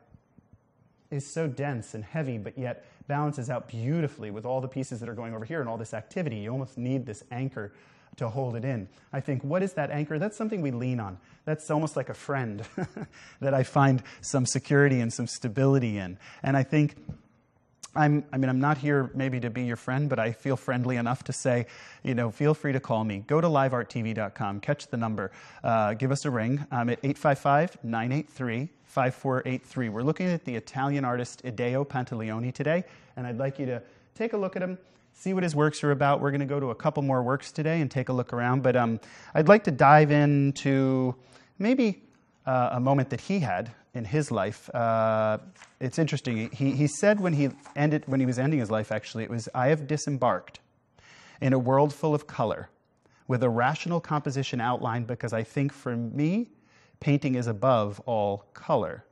is so dense and heavy, but yet balances out beautifully with all the pieces that are going over here and all this activity. You almost need this anchor to hold it in. I think, what is that anchor? That's something we lean on. That's almost like a friend that I find some security and some stability in. And I think I'm, I mean, I'm not here maybe to be your friend, but I feel friendly enough to say, you know, feel free to call me. Go to livearttv.com, catch the number, uh, give us a ring. I'm at 855 983 5483. We're looking at the Italian artist Ideo Pantaleoni today, and I'd like you to take a look at him, see what his works are about. We're going to go to a couple more works today and take a look around, but um, I'd like to dive into maybe uh, a moment that he had in his life. Uh, it's interesting. He, he said when he ended, when he was ending his life, actually, it was, "I have disembarked in a world full of color, with a rational composition outlined because I think for me, painting is above all color."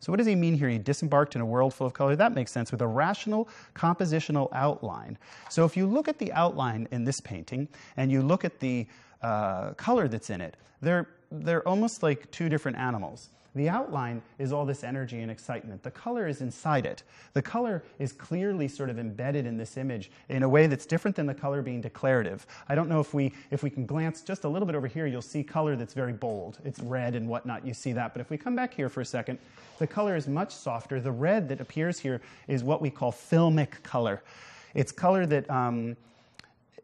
So, what does he mean here? He disembarked in a world full of color. That makes sense with a rational compositional outline. So, if you look at the outline in this painting and you look at the uh, color that's in it, they're, they're almost like two different animals. The outline is all this energy and excitement. The color is inside it. The color is clearly sort of embedded in this image in a way that's different than the color being declarative. I don't know if we, if we can glance just a little bit over here, you'll see color that's very bold. It's red and whatnot, you see that. But if we come back here for a second, the color is much softer. The red that appears here is what we call filmic color. It's color that um,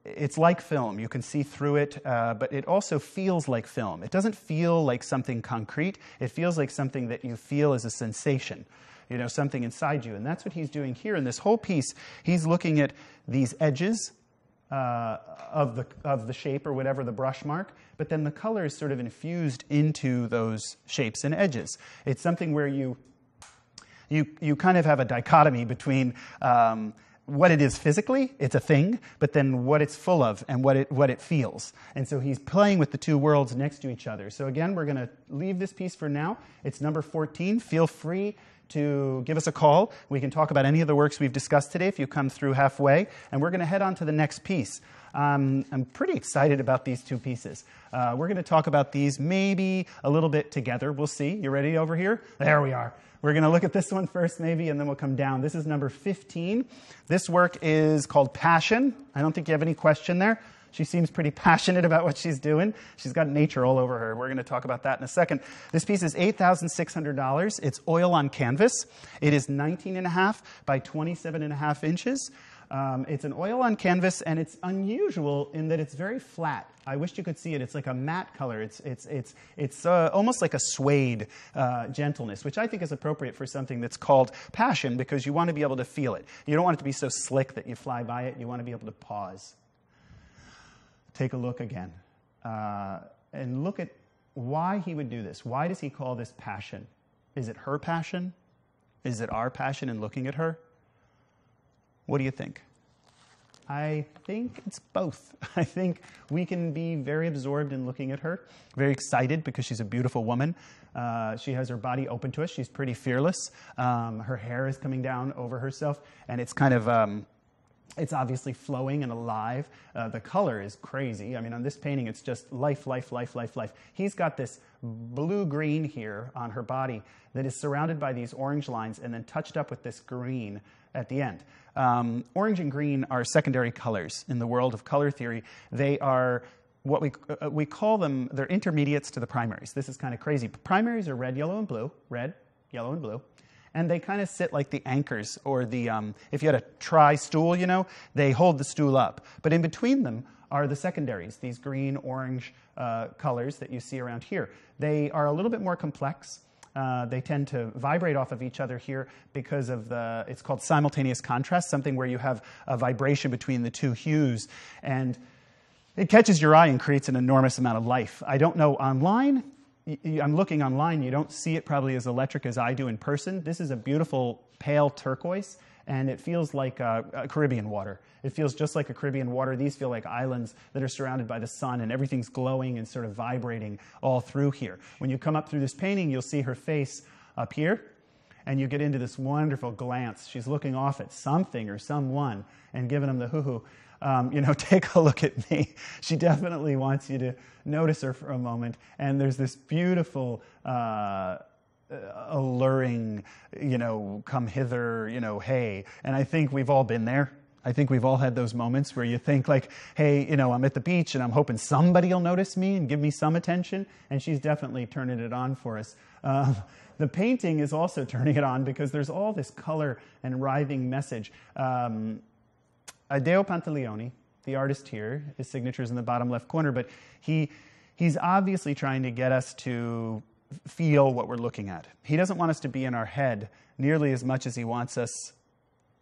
it's like film. You can see through it, uh, but it also feels like film. It doesn't feel like something concrete. It feels like something that you feel as a sensation, you know, something inside you. And that's what he's doing here in this whole piece. He's looking at these edges uh, of, the, of the shape or whatever the brush mark, but then the color is sort of infused into those shapes and edges. It's something where you, you, you kind of have a dichotomy between. Um, what it is physically, it's a thing, but then what it's full of and what it, what it feels. And so he's playing with the two worlds next to each other. So again, we're going to leave this piece for now. It's number 14. Feel free to give us a call. We can talk about any of the works we've discussed today if you come through halfway. And we're going to head on to the next piece. Um, I'm pretty excited about these two pieces. Uh, we're going to talk about these maybe a little bit together. We'll see. You ready over here? There we are. We're going to look at this one first, maybe, and then we'll come down. This is number 15. This work is called Passion. I don't think you have any question there. She seems pretty passionate about what she's doing. She's got nature all over her. We're going to talk about that in a second. This piece is $8,600. It's oil on canvas. It is 19 and a half by 27 and a half inches. Um, it's an oil on canvas, and it's unusual in that it's very flat. I wish you could see it. It's like a matte color. It's, it's, it's, it's uh, almost like a suede uh, gentleness, which I think is appropriate for something that's called passion because you want to be able to feel it. You don't want it to be so slick that you fly by it. You want to be able to pause. Take a look again uh, and look at why he would do this. Why does he call this passion? Is it her passion? Is it our passion in looking at her? What do you think? I think it's both. I think we can be very absorbed in looking at her, very excited because she's a beautiful woman. Uh, she has her body open to us. She's pretty fearless. Um, her hair is coming down over herself, and it's kind of. Um, it's obviously flowing and alive. Uh, the color is crazy. I mean, on this painting, it's just life, life, life, life, life. He's got this blue green here on her body that is surrounded by these orange lines and then touched up with this green at the end. Um, orange and green are secondary colors in the world of color theory. They are what we, uh, we call them, they're intermediates to the primaries. This is kind of crazy. Primaries are red, yellow, and blue. Red, yellow, and blue. And they kind of sit like the anchors, or the, um, if you had a tri stool, you know, they hold the stool up. But in between them are the secondaries, these green, orange uh, colors that you see around here. They are a little bit more complex. Uh, they tend to vibrate off of each other here because of the, it's called simultaneous contrast, something where you have a vibration between the two hues. And it catches your eye and creates an enormous amount of life. I don't know online. I'm looking online. You don't see it probably as electric as I do in person. This is a beautiful pale turquoise, and it feels like a Caribbean water. It feels just like a Caribbean water. These feel like islands that are surrounded by the sun, and everything's glowing and sort of vibrating all through here. When you come up through this painting, you'll see her face up here, and you get into this wonderful glance. She's looking off at something or someone and giving them the hoo hoo. Um, you know, take a look at me. She definitely wants you to notice her for a moment. And there's this beautiful, uh, alluring, you know, come hither, you know, hey. And I think we've all been there I think we've all had those moments where you think like, hey, you know, I'm at the beach and I'm hoping somebody will notice me and give me some attention. And she's definitely turning it on for us. Uh, the painting is also turning it on because there's all this color and writhing message. Um, Ideo Pantaleoni, the artist here, his signature is in the bottom left corner, but he, he's obviously trying to get us to feel what we're looking at. He doesn't want us to be in our head nearly as much as he wants us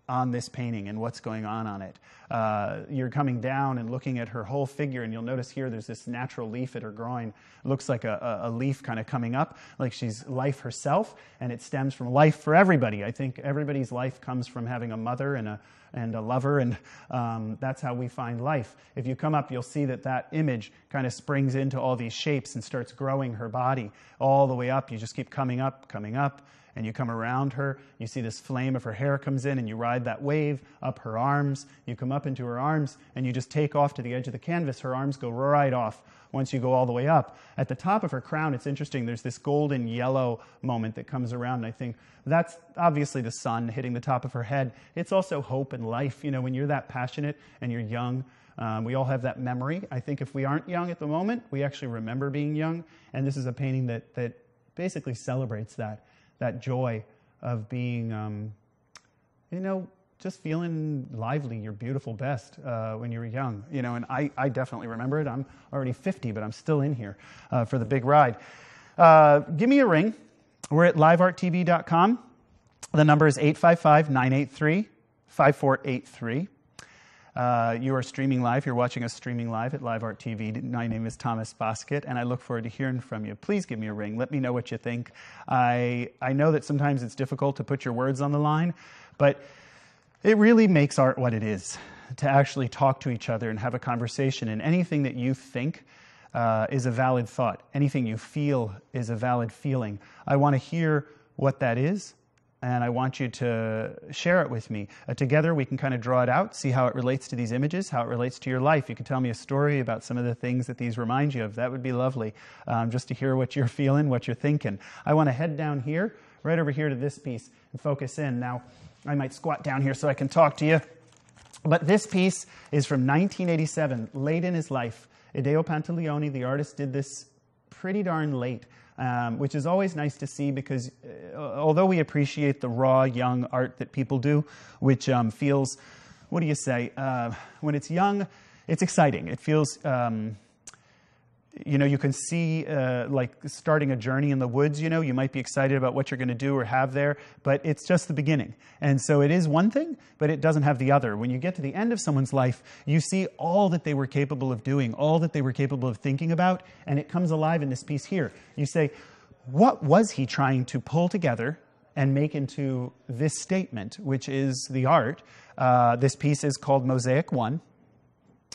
on this painting and what's going on on it. Uh, you're coming down and looking at her whole figure, and you'll notice here there's this natural leaf at her groin. It looks like a, a, leaf kind of coming up, like she's life herself, and it stems from life for everybody. I think everybody's life comes from having a mother and a and a lover, and um, that's how we find life. If you come up, you'll see that that image kind of springs into all these shapes and starts growing her body all the way up. You just keep coming up, coming up, and you come around her. You see this flame of her hair comes in, and you ride that wave up her arms. You come up into her arms, and you just take off to the edge of the canvas. Her arms go right off once you go all the way up. At the top of her crown, it's interesting, there's this golden yellow moment that comes around, and I think that's obviously the sun hitting the top of her head. It's also hope and life. You know, when you're that passionate and you're young, um, we all have that memory. I think if we aren't young at the moment, we actually remember being young, and this is a painting that, that basically celebrates that that joy of being, um, you know, just feeling lively, your beautiful best uh, when you were young. You know, and I, I definitely remember it. I'm already 50, but I'm still in here uh, for the big ride. Uh, give me a ring. We're at livearttv.com. The number is 855 983 5483. Uh, you are streaming live. You're watching us streaming live at Live Art TV. My name is Thomas Bosket, and I look forward to hearing from you. Please give me a ring. Let me know what you think. I, I know that sometimes it's difficult to put your words on the line, but it really makes art what it is to actually talk to each other and have a conversation. And anything that you think uh, is a valid thought, anything you feel is a valid feeling. I want to hear what that is and I want you to share it with me. Uh, together, we can kind of draw it out, see how it relates to these images, how it relates to your life. You can tell me a story about some of the things that these remind you of. That would be lovely, um, just to hear what you're feeling, what you're thinking. I want to head down here, right over here to this piece, and focus in. Now, I might squat down here so I can talk to you. But this piece is from 1987, late in his life. Ideo Pantaleoni, the artist, did this pretty darn late um, which is always nice to see because uh, although we appreciate the raw, young art that people do, which um, feels, what do you say, uh, when it's young, it's exciting. It feels um, you know, you can see uh, like starting a journey in the woods, you know, you might be excited about what you're going to do or have there, but it's just the beginning. And so it is one thing, but it doesn't have the other. When you get to the end of someone's life, you see all that they were capable of doing, all that they were capable of thinking about, and it comes alive in this piece here. You say, what was he trying to pull together and make into this statement, which is the art? Uh, this piece is called Mosaic One.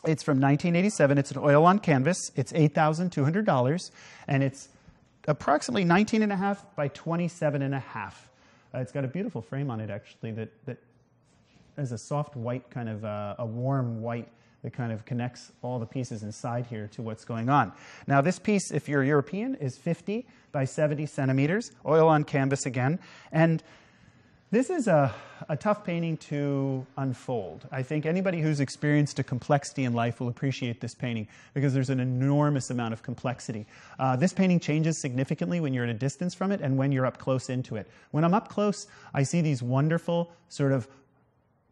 It's from 1987. It's an oil on canvas. It's $8,200, and it's approximately 19 and a half by 27 and a half. Uh, it's got a beautiful frame on it, actually, that, that has a soft white, kind of uh, a warm white that kind of connects all the pieces inside here to what's going on. Now, this piece, if you're European, is 50 by 70 centimeters, oil on canvas again, and this is a, a tough painting to unfold. I think anybody who's experienced a complexity in life will appreciate this painting because there's an enormous amount of complexity. Uh, this painting changes significantly when you're at a distance from it and when you're up close into it. When I'm up close, I see these wonderful sort of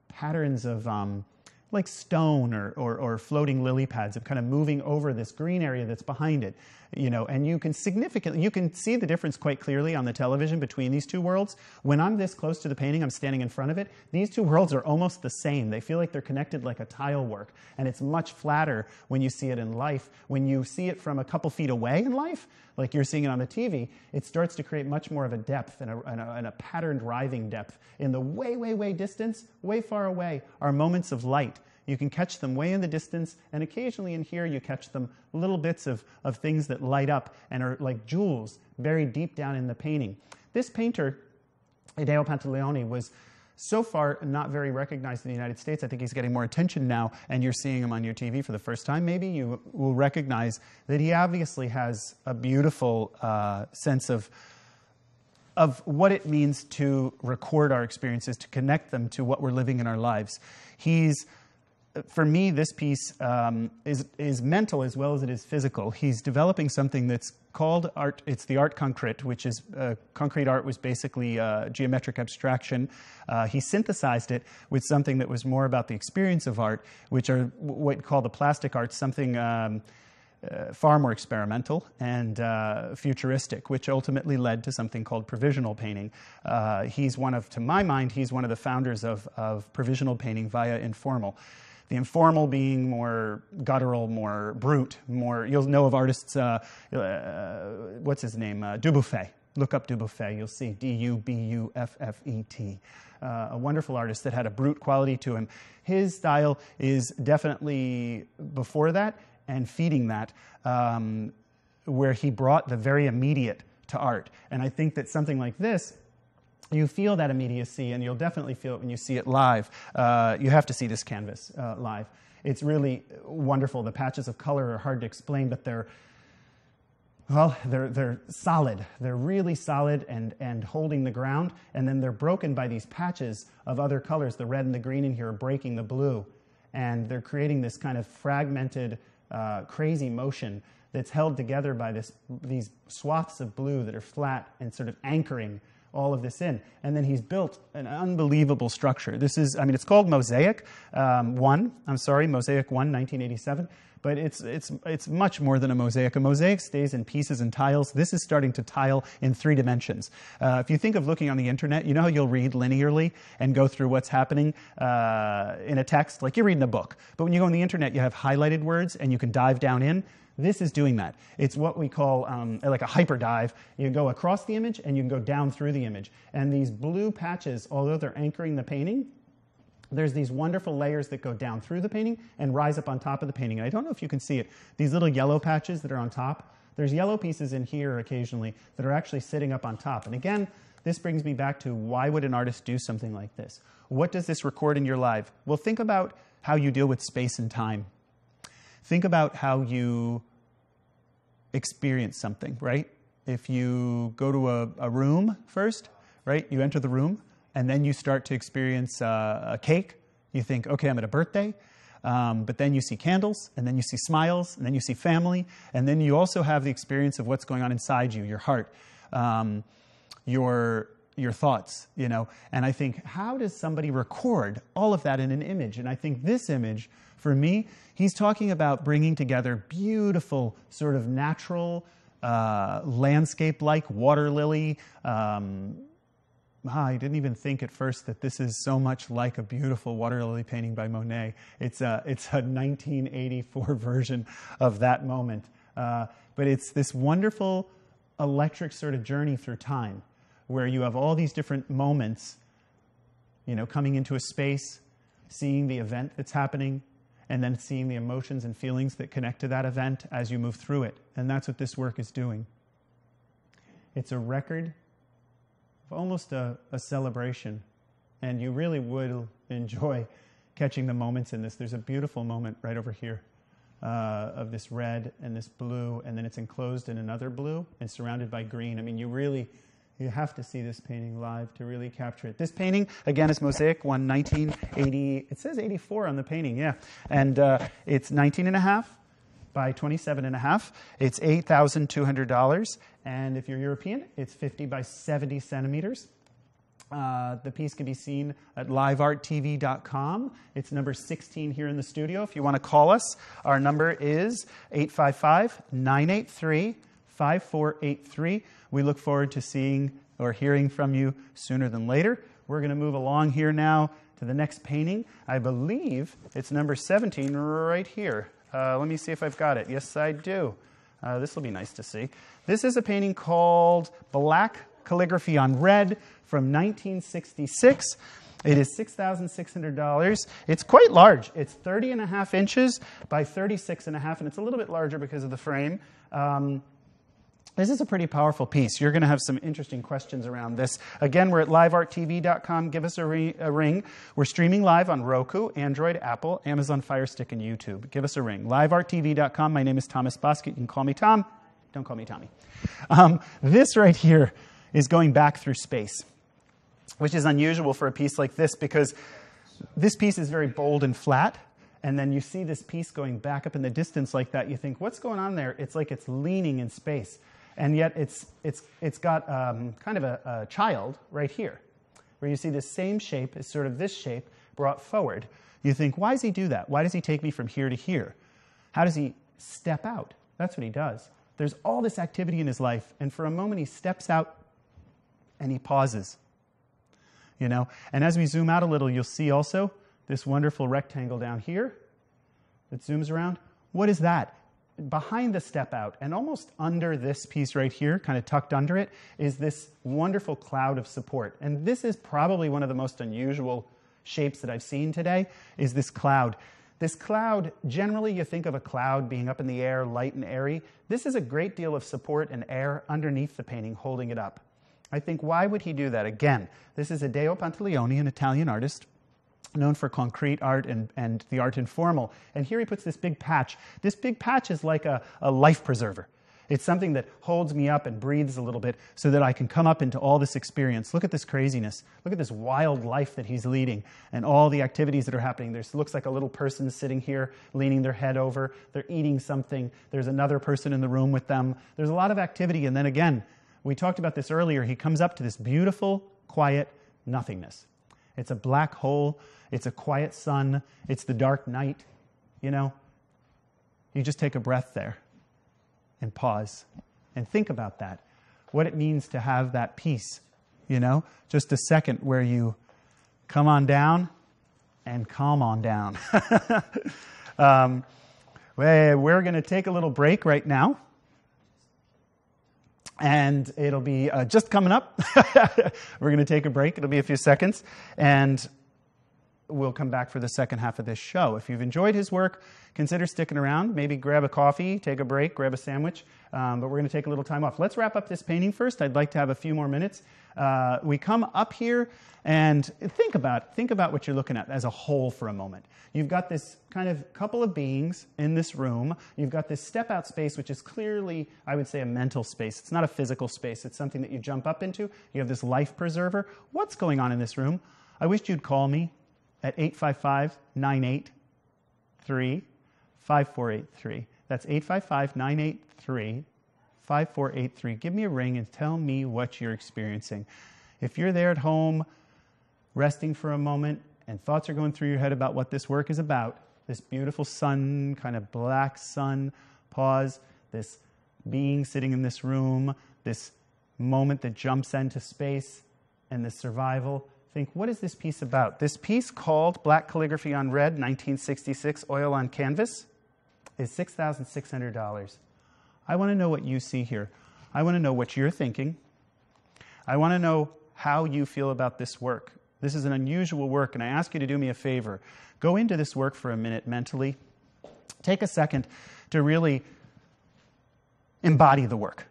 patterns of um, like stone or, or, or, floating lily pads of kind of moving over this green area that's behind it you know and you can significantly you can see the difference quite clearly on the television between these two worlds. When i'm this close to the painting i'm standing in front of it. These two worlds are almost the same. They feel like they're connected like a tile work and it's much flatter when you see it in life. When you see it from a couple feet away in life like you're seeing it on the tv it starts to create much more of a depth and a, and a, and a patterned writhing depth in the way way way distance way far away are moments of light you can catch them way in the distance, and occasionally in here you catch them little bits of, of things that light up and are like jewels buried deep down in the painting. This painter, Ideo Pantaleoni, was so far not very recognized in the United States. I think he's getting more attention now, and you're seeing him on your TV for the first time. Maybe you will recognize that he obviously has a beautiful uh, sense of of what it means to record our experiences, to connect them to what we're living in our lives. He's for me, this piece um, is, is mental as well as it is physical. He's developing something that's called art. It's the art concrete, which is uh, concrete art was basically uh, geometric abstraction. Uh, he synthesized it with something that was more about the experience of art, which are what you call the plastic arts, something. Um, uh, far more experimental and uh, futuristic, which ultimately led to something called provisional painting. Uh, he's one of, to my mind, he's one of the founders of, of provisional painting via informal. The informal being more guttural, more brute, more. You'll know of artists. Uh, uh, what's his name? Uh, Dubuffet. Look up Dubuffet. You'll see D U B U F F E T. Uh, a wonderful artist that had a brute quality to him. His style is definitely before that and feeding that, um, where he brought the very immediate to art. And I think that something like this you feel that immediacy, and you'll definitely feel it when you see it live. Uh, you have to see this canvas uh, live. It's really wonderful. The patches of color are hard to explain, but they're well, they're, they're solid. They're really solid and, and holding the ground, and then they're broken by these patches of other colors. The red and the green in here are breaking the blue, and they're creating this kind of fragmented, uh, crazy motion that's held together by this, these swaths of blue that are flat and sort of anchoring all of this in. And then he's built an unbelievable structure. This is, I mean, it's called Mosaic um, 1. I'm sorry, Mosaic 1, 1987. But it's, it's, it's much more than a mosaic. A mosaic stays in pieces and tiles. This is starting to tile in three dimensions. Uh, if you think of looking on the internet, you know how you'll read linearly and go through what's happening uh, in a text? Like you're reading a book. But when you go on the internet, you have highlighted words and you can dive down in. This is doing that. It's what we call um, like a hyperdive. You go across the image and you can go down through the image. And these blue patches, although they're anchoring the painting, there's these wonderful layers that go down through the painting and rise up on top of the painting. And I don't know if you can see it. These little yellow patches that are on top, there's yellow pieces in here occasionally that are actually sitting up on top. And again, this brings me back to why would an artist do something like this? What does this record in your life? Well, think about how you deal with space and time think about how you experience something, right? If you go to a, a room first, right? You enter the room, and then you start to experience uh, a cake. You think, okay, I'm at a birthday. Um, but then you see candles, and then you see smiles, and then you see family, and then you also have the experience of what's going on inside you, your heart, um, your your thoughts, you know. And I think, how does somebody record all of that in an image? And I think this image, for me, he's talking about bringing together beautiful, sort of natural, uh, landscape like water lily. Um, ah, I didn't even think at first that this is so much like a beautiful water lily painting by Monet. It's a, it's a 1984 version of that moment. Uh, but it's this wonderful electric sort of journey through time where you have all these different moments, you know, coming into a space, seeing the event that's happening, and then seeing the emotions and feelings that connect to that event as you move through it. And that's what this work is doing. It's a record of almost a, a celebration, and you really would enjoy catching the moments in this. There's a beautiful moment right over here. Uh, of this red and this blue, and then it's enclosed in another blue and surrounded by green. I mean, you really you have to see this painting live to really capture it. This painting, again, is Mosaic 1, 1980. It says 84 on the painting, yeah. And uh, it's 19 and a half by 27 and a half. It's $8,200. And if you're European, it's 50 by 70 centimeters. Uh, the piece can be seen at livearttv.com. It's number 16 here in the studio. If you want to call us, our number is 855 983 5483. We look forward to seeing or hearing from you sooner than later. We're going to move along here now to the next painting. I believe it's number 17 right here. Uh, let me see if I've got it. Yes, I do. Uh, this will be nice to see. This is a painting called Black Calligraphy on Red from 1966. It is $6,600. It's quite large. It's 30 and a half inches by 36 and a half, and it's a little bit larger because of the frame. Um, this is a pretty powerful piece. You're going to have some interesting questions around this. Again, we're at livearttv.com. Give us a, re- a, ring. We're streaming live on Roku, Android, Apple, Amazon Fire Stick, and YouTube. Give us a ring. Livearttv.com. My name is Thomas Bosket. You can call me Tom. Don't call me Tommy. Um, this right here is going back through space, which is unusual for a piece like this because this piece is very bold and flat, and then you see this piece going back up in the distance like that. You think, what's going on there? It's like it's leaning in space. And yet it's, it's, it's got um, kind of a, a child right here, where you see the same shape as sort of this shape brought forward. You think, why does he do that? Why does he take me from here to here? How does he step out? That's what he does. There's all this activity in his life, and for a moment he steps out and he pauses. You know, and as we zoom out a little, you'll see also this wonderful rectangle down here that zooms around. What is that? Behind the step out and almost under this piece right here, kind of tucked under it, is this wonderful cloud of support. And this is probably one of the most unusual shapes that I've seen today is this cloud. This cloud, generally you think of a cloud being up in the air, light and airy. This is a great deal of support and air underneath the painting holding it up. I think, why would he do that? Again, this is Ideo Pantaleoni, an Italian artist known for concrete art and, and the art informal. And here he puts this big patch. This big patch is like a, a life preserver. It's something that holds me up and breathes a little bit so that I can come up into all this experience. Look at this craziness. Look at this wild life that he's leading and all the activities that are happening. There looks like a little person sitting here leaning their head over. They're eating something. There's another person in the room with them. There's a lot of activity. And then again, we talked about this earlier. He comes up to this beautiful, quiet nothingness. It's a black hole. It's a quiet sun. It's the dark night. You know, you just take a breath there and pause and think about that. What it means to have that peace, you know, just a second where you come on down and calm on down. um, we're going to take a little break right now. And it'll be uh, just coming up. we're going to take a break. It'll be a few seconds. And we'll come back for the second half of this show. If you've enjoyed his work, consider sticking around. Maybe grab a coffee, take a break, grab a sandwich. Um, but we're going to take a little time off. Let's wrap up this painting first. I'd like to have a few more minutes. Uh, we come up here and think about think about what you're looking at as a whole for a moment. You've got this kind of couple of beings in this room. You've got this step out space, which is clearly, I would say, a mental space. It's not a physical space. It's something that you jump up into. You have this life preserver. What's going on in this room? I wish you'd call me at 855 983 5483. That's 855 983 5483. Give me a ring and tell me what you're experiencing. If you're there at home, resting for a moment, and thoughts are going through your head about what this work is about, this beautiful sun, kind of black sun, pause, this being sitting in this room, this moment that jumps into space, and this survival, think, what is this piece about? This piece called Black Calligraphy on Red, 1966, oil on canvas, is $6,600. I want to know what you see here. I want to know what you're thinking. I want to know how you feel about this work. This is an unusual work, and I ask you to do me a favor. Go into this work for a minute mentally. Take a second to really embody the work.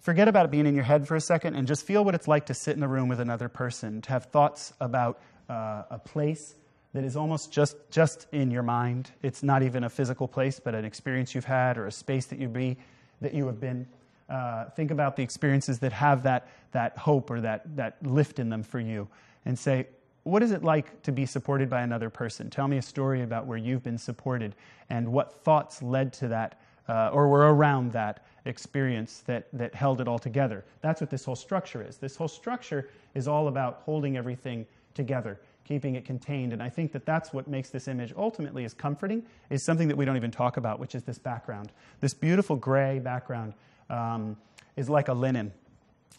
Forget about it being in your head for a second and just feel what it's like to sit in a room with another person, to have thoughts about uh, a place that is almost just, just in your mind. It's not even a physical place, but an experience you've had or a space that you be that you have been. Uh, think about the experiences that have that, that hope or that, that lift in them for you and say, what is it like to be supported by another person? Tell me a story about where you've been supported and what thoughts led to that uh, or were around that experience that, that held it all together. That's what this whole structure is. This whole structure is all about holding everything together, keeping it contained. And I think that that's what makes this image ultimately as comforting, is something that we don't even talk about, which is this background. This beautiful gray background um, is like a linen.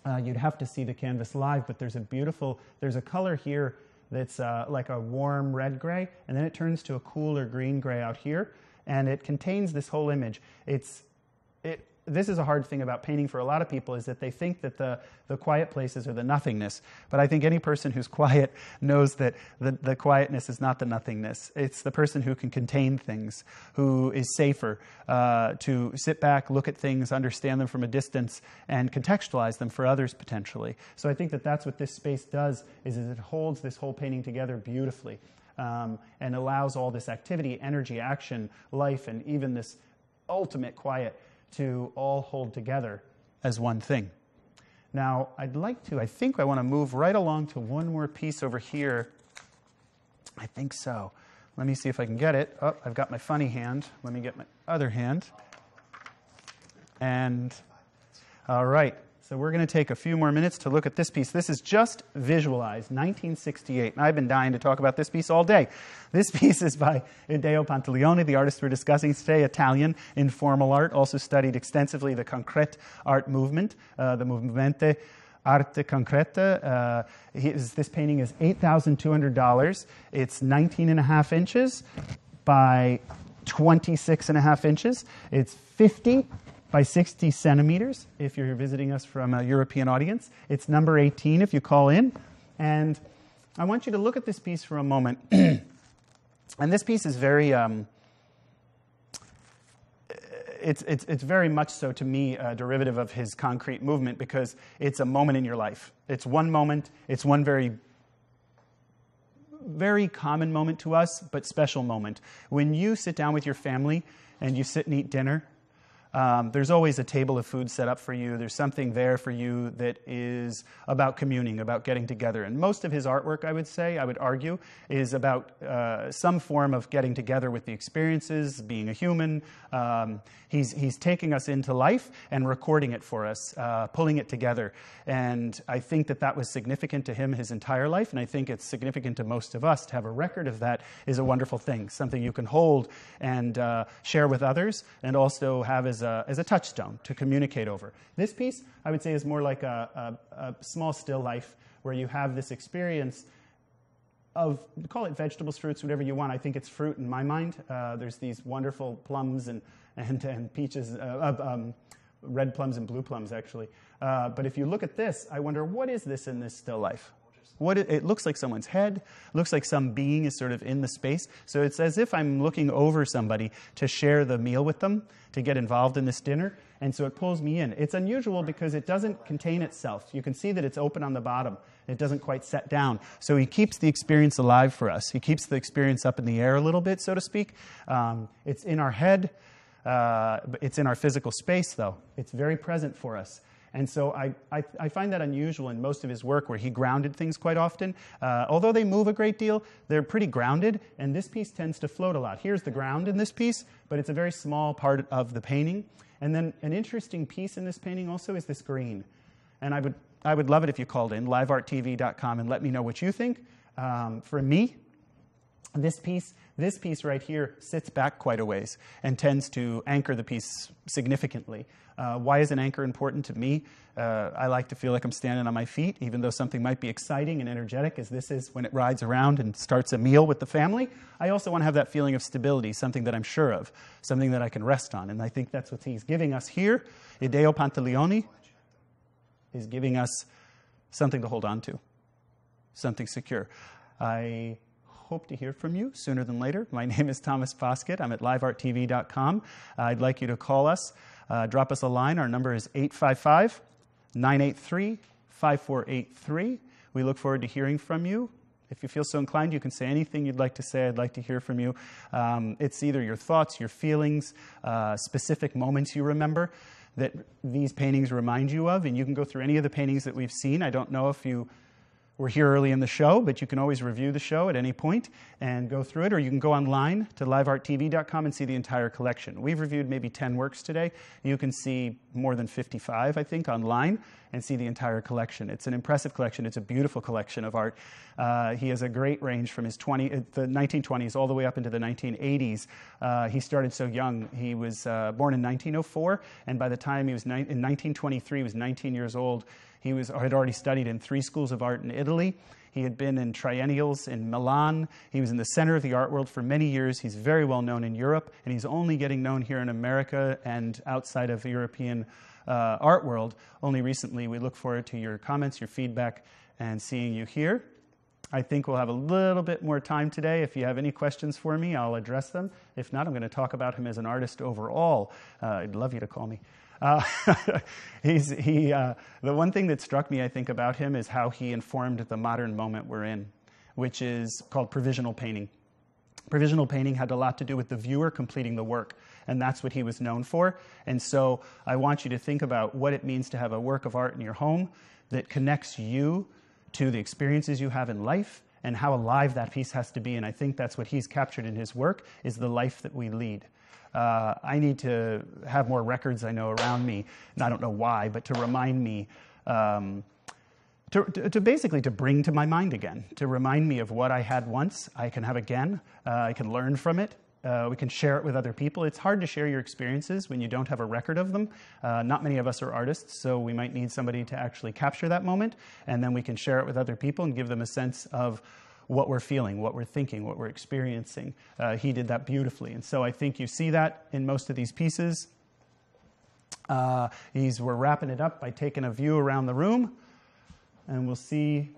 Uh, you'd have to see the canvas live, but there's a beautiful, there's a color here that's uh, like a warm red gray, and then it turns to a cooler green gray out here, and it contains this whole image. It's, it, this is a hard thing about painting for a lot of people is that they think that the, the quiet places are the nothingness. But I think any person who's quiet knows that the, the quietness is not the nothingness. It's the person who can contain things, who is safer uh, to sit back, look at things, understand them from a distance, and contextualize them for others potentially. So I think that that's what this space does, is, it holds this whole painting together beautifully. Um, and allows all this activity, energy, action, life, and even this ultimate quiet to all hold together as one thing. Now, I'd like to, I think I want to move right along to one more piece over here I think so. Let me see if I can get it. Oh, I've got my funny hand. Let me get my other hand. And, all right. So we're going to take a few more minutes to look at this piece. This is just visualized, 1968. And I've been dying to talk about this piece all day. This piece is by Ideo Pantaleoni, the artist we're discussing today, Italian informal art, also studied extensively the concrete art movement, uh, the Movimento Arte Concreta. Uh, his, this painting is $8,200. It's 19 and a half inches by 26 and a half inches. It's 50 by 60 centimeters if you're visiting us from a European audience. It's number 18 if you call in. And I want you to look at this piece for a moment. and this piece is very. Um, it's, it's, it's very much so to me a derivative of his concrete movement because it's a moment in your life. It's one moment, it's one very very common moment to us, but special moment. When you sit down with your family and you sit and eat dinner, um, there's always a table of food set up for you. There's something there for you that is about communing, about getting together. And most of his artwork, I would say, I would argue, is about uh, some form of getting together with the experiences, being a human. Um, he's, he's taking us into life and recording it for us, uh, pulling it together. And I think that that was significant to him his entire life. And I think it's significant to most of us to have a record of that is a wonderful thing, something you can hold and uh, share with others and also have as a, as a touchstone to communicate over. This piece, I would say, is more like a, a, a small still life where you have this experience of call it vegetables, fruits, whatever you want. I think it's fruit in my mind. Uh, there's these wonderful plums and and, and peaches, uh, um, red plums and blue plums actually. Uh, but if you look at this, I wonder what is this in this still life? What it, it, looks like someone's head, looks like some being is sort of in the space. So it's as if I'm looking over somebody to share the meal with them, to get involved in this dinner. And so it pulls me in. It's unusual because it doesn't contain itself. You can see that it's open on the bottom. It doesn't quite set down. So he keeps the experience alive for us. He keeps the experience up in the air a little bit, so to speak. Um, it's in our head. Uh, it's in our physical space, though. It's very present for us. And so I, I, I, find that unusual in most of his work where he grounded things quite often. Uh, although they move a great deal, they're pretty grounded, and this piece tends to float a lot. Here's the ground in this piece, but it's a very small part of the painting. And then an interesting piece in this painting also is this green. And I would, I would love it if you called in, livearttv.com, and let me know what you think. Um, for me, this piece, this piece right here sits back quite a ways and tends to anchor the piece significantly. Uh, why is an anchor important to me? Uh, I like to feel like I'm standing on my feet, even though something might be exciting and energetic, as this is when it rides around and starts a meal with the family. I also want to have that feeling of stability, something that I'm sure of, something that I can rest on. And I think that's what he's giving us here. Ideo Pantaleoni is giving us something to hold on to, something secure. I hope to hear from you sooner than later. My name is Thomas Bosket. I'm at livearttv.com. I'd like you to call us, uh, drop us a line. Our number is 855 983 5483. We look forward to hearing from you. If you feel so inclined, you can say anything you'd like to say. I'd like to hear from you. Um, it's either your thoughts, your feelings, uh, specific moments you remember that these paintings remind you of, and you can go through any of the paintings that we've seen. I don't know if you we're here early in the show, but you can always review the show at any point and go through it, or you can go online to livearttv.com and see the entire collection. We've reviewed maybe 10 works today. You can see more than 55, I think, online and see the entire collection. It's an impressive collection. It's a beautiful collection of art. Uh, he has a great range from his 20, uh, the 1920s all the way up into the 1980s. Uh, he started so young. He was uh, born in 1904, and by the time he was ni- in 1923, he was 19 years old. He was, had already studied in three schools of art in Italy. He had been in triennials in Milan. He was in the center of the art world for many years. He's very well known in Europe, and he's only getting known here in America and outside of the European uh, art world only recently. We look forward to your comments, your feedback, and seeing you here. I think we'll have a little bit more time today. If you have any questions for me, I'll address them. If not, I'm going to talk about him as an artist overall. Uh, I'd love you to call me. Uh, he's, he, uh, the one thing that struck me, I think, about him is how he informed the modern moment we're in, which is called provisional painting. Provisional painting had a lot to do with the viewer completing the work, and that's what he was known for. And so I want you to think about what it means to have a work of art in your home that connects you to the experiences you have in life and how alive that piece has to be. And I think that's what he's captured in his work is the life that we lead. Uh, I need to have more records I know around me, and I don't know why, but to remind me, um, to, to, to, basically to bring to my mind again, to remind me of what I had once, I can have again, uh, I can learn from it, uh, we can share it with other people. It's hard to share your experiences when you don't have a record of them. Uh, not many of us are artists, so we might need somebody to actually capture that moment, and then we can share it with other people and give them a sense of what we're feeling, what we're thinking, what we're experiencing. Uh, he did that beautifully. And so I think you see that in most of these pieces. Uh, he's, we're wrapping it up by taking a view around the room, and we'll see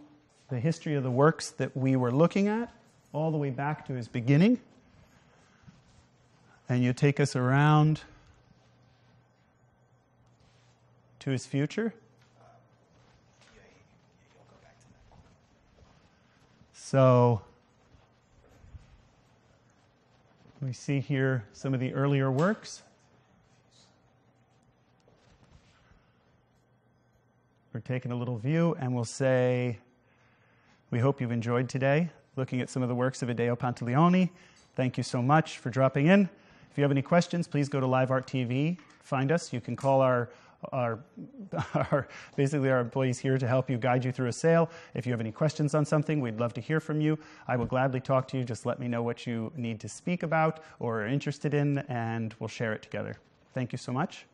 the history of the works that we were looking at all the way back to his beginning. And you take us around to his future. So we see here some of the earlier works. We're taking a little view and we'll say, We hope you've enjoyed today looking at some of the works of Ideo Pantaleoni. Thank you so much for dropping in. If you have any questions, please go to Live Art TV. Find us. You can call our our, our, basically our employees here to help you guide you through a sale. If you have any questions on something, we'd love to hear from you. I will gladly talk to you. Just let me know what you need to speak about or are interested in, and we'll share it together. Thank you so much.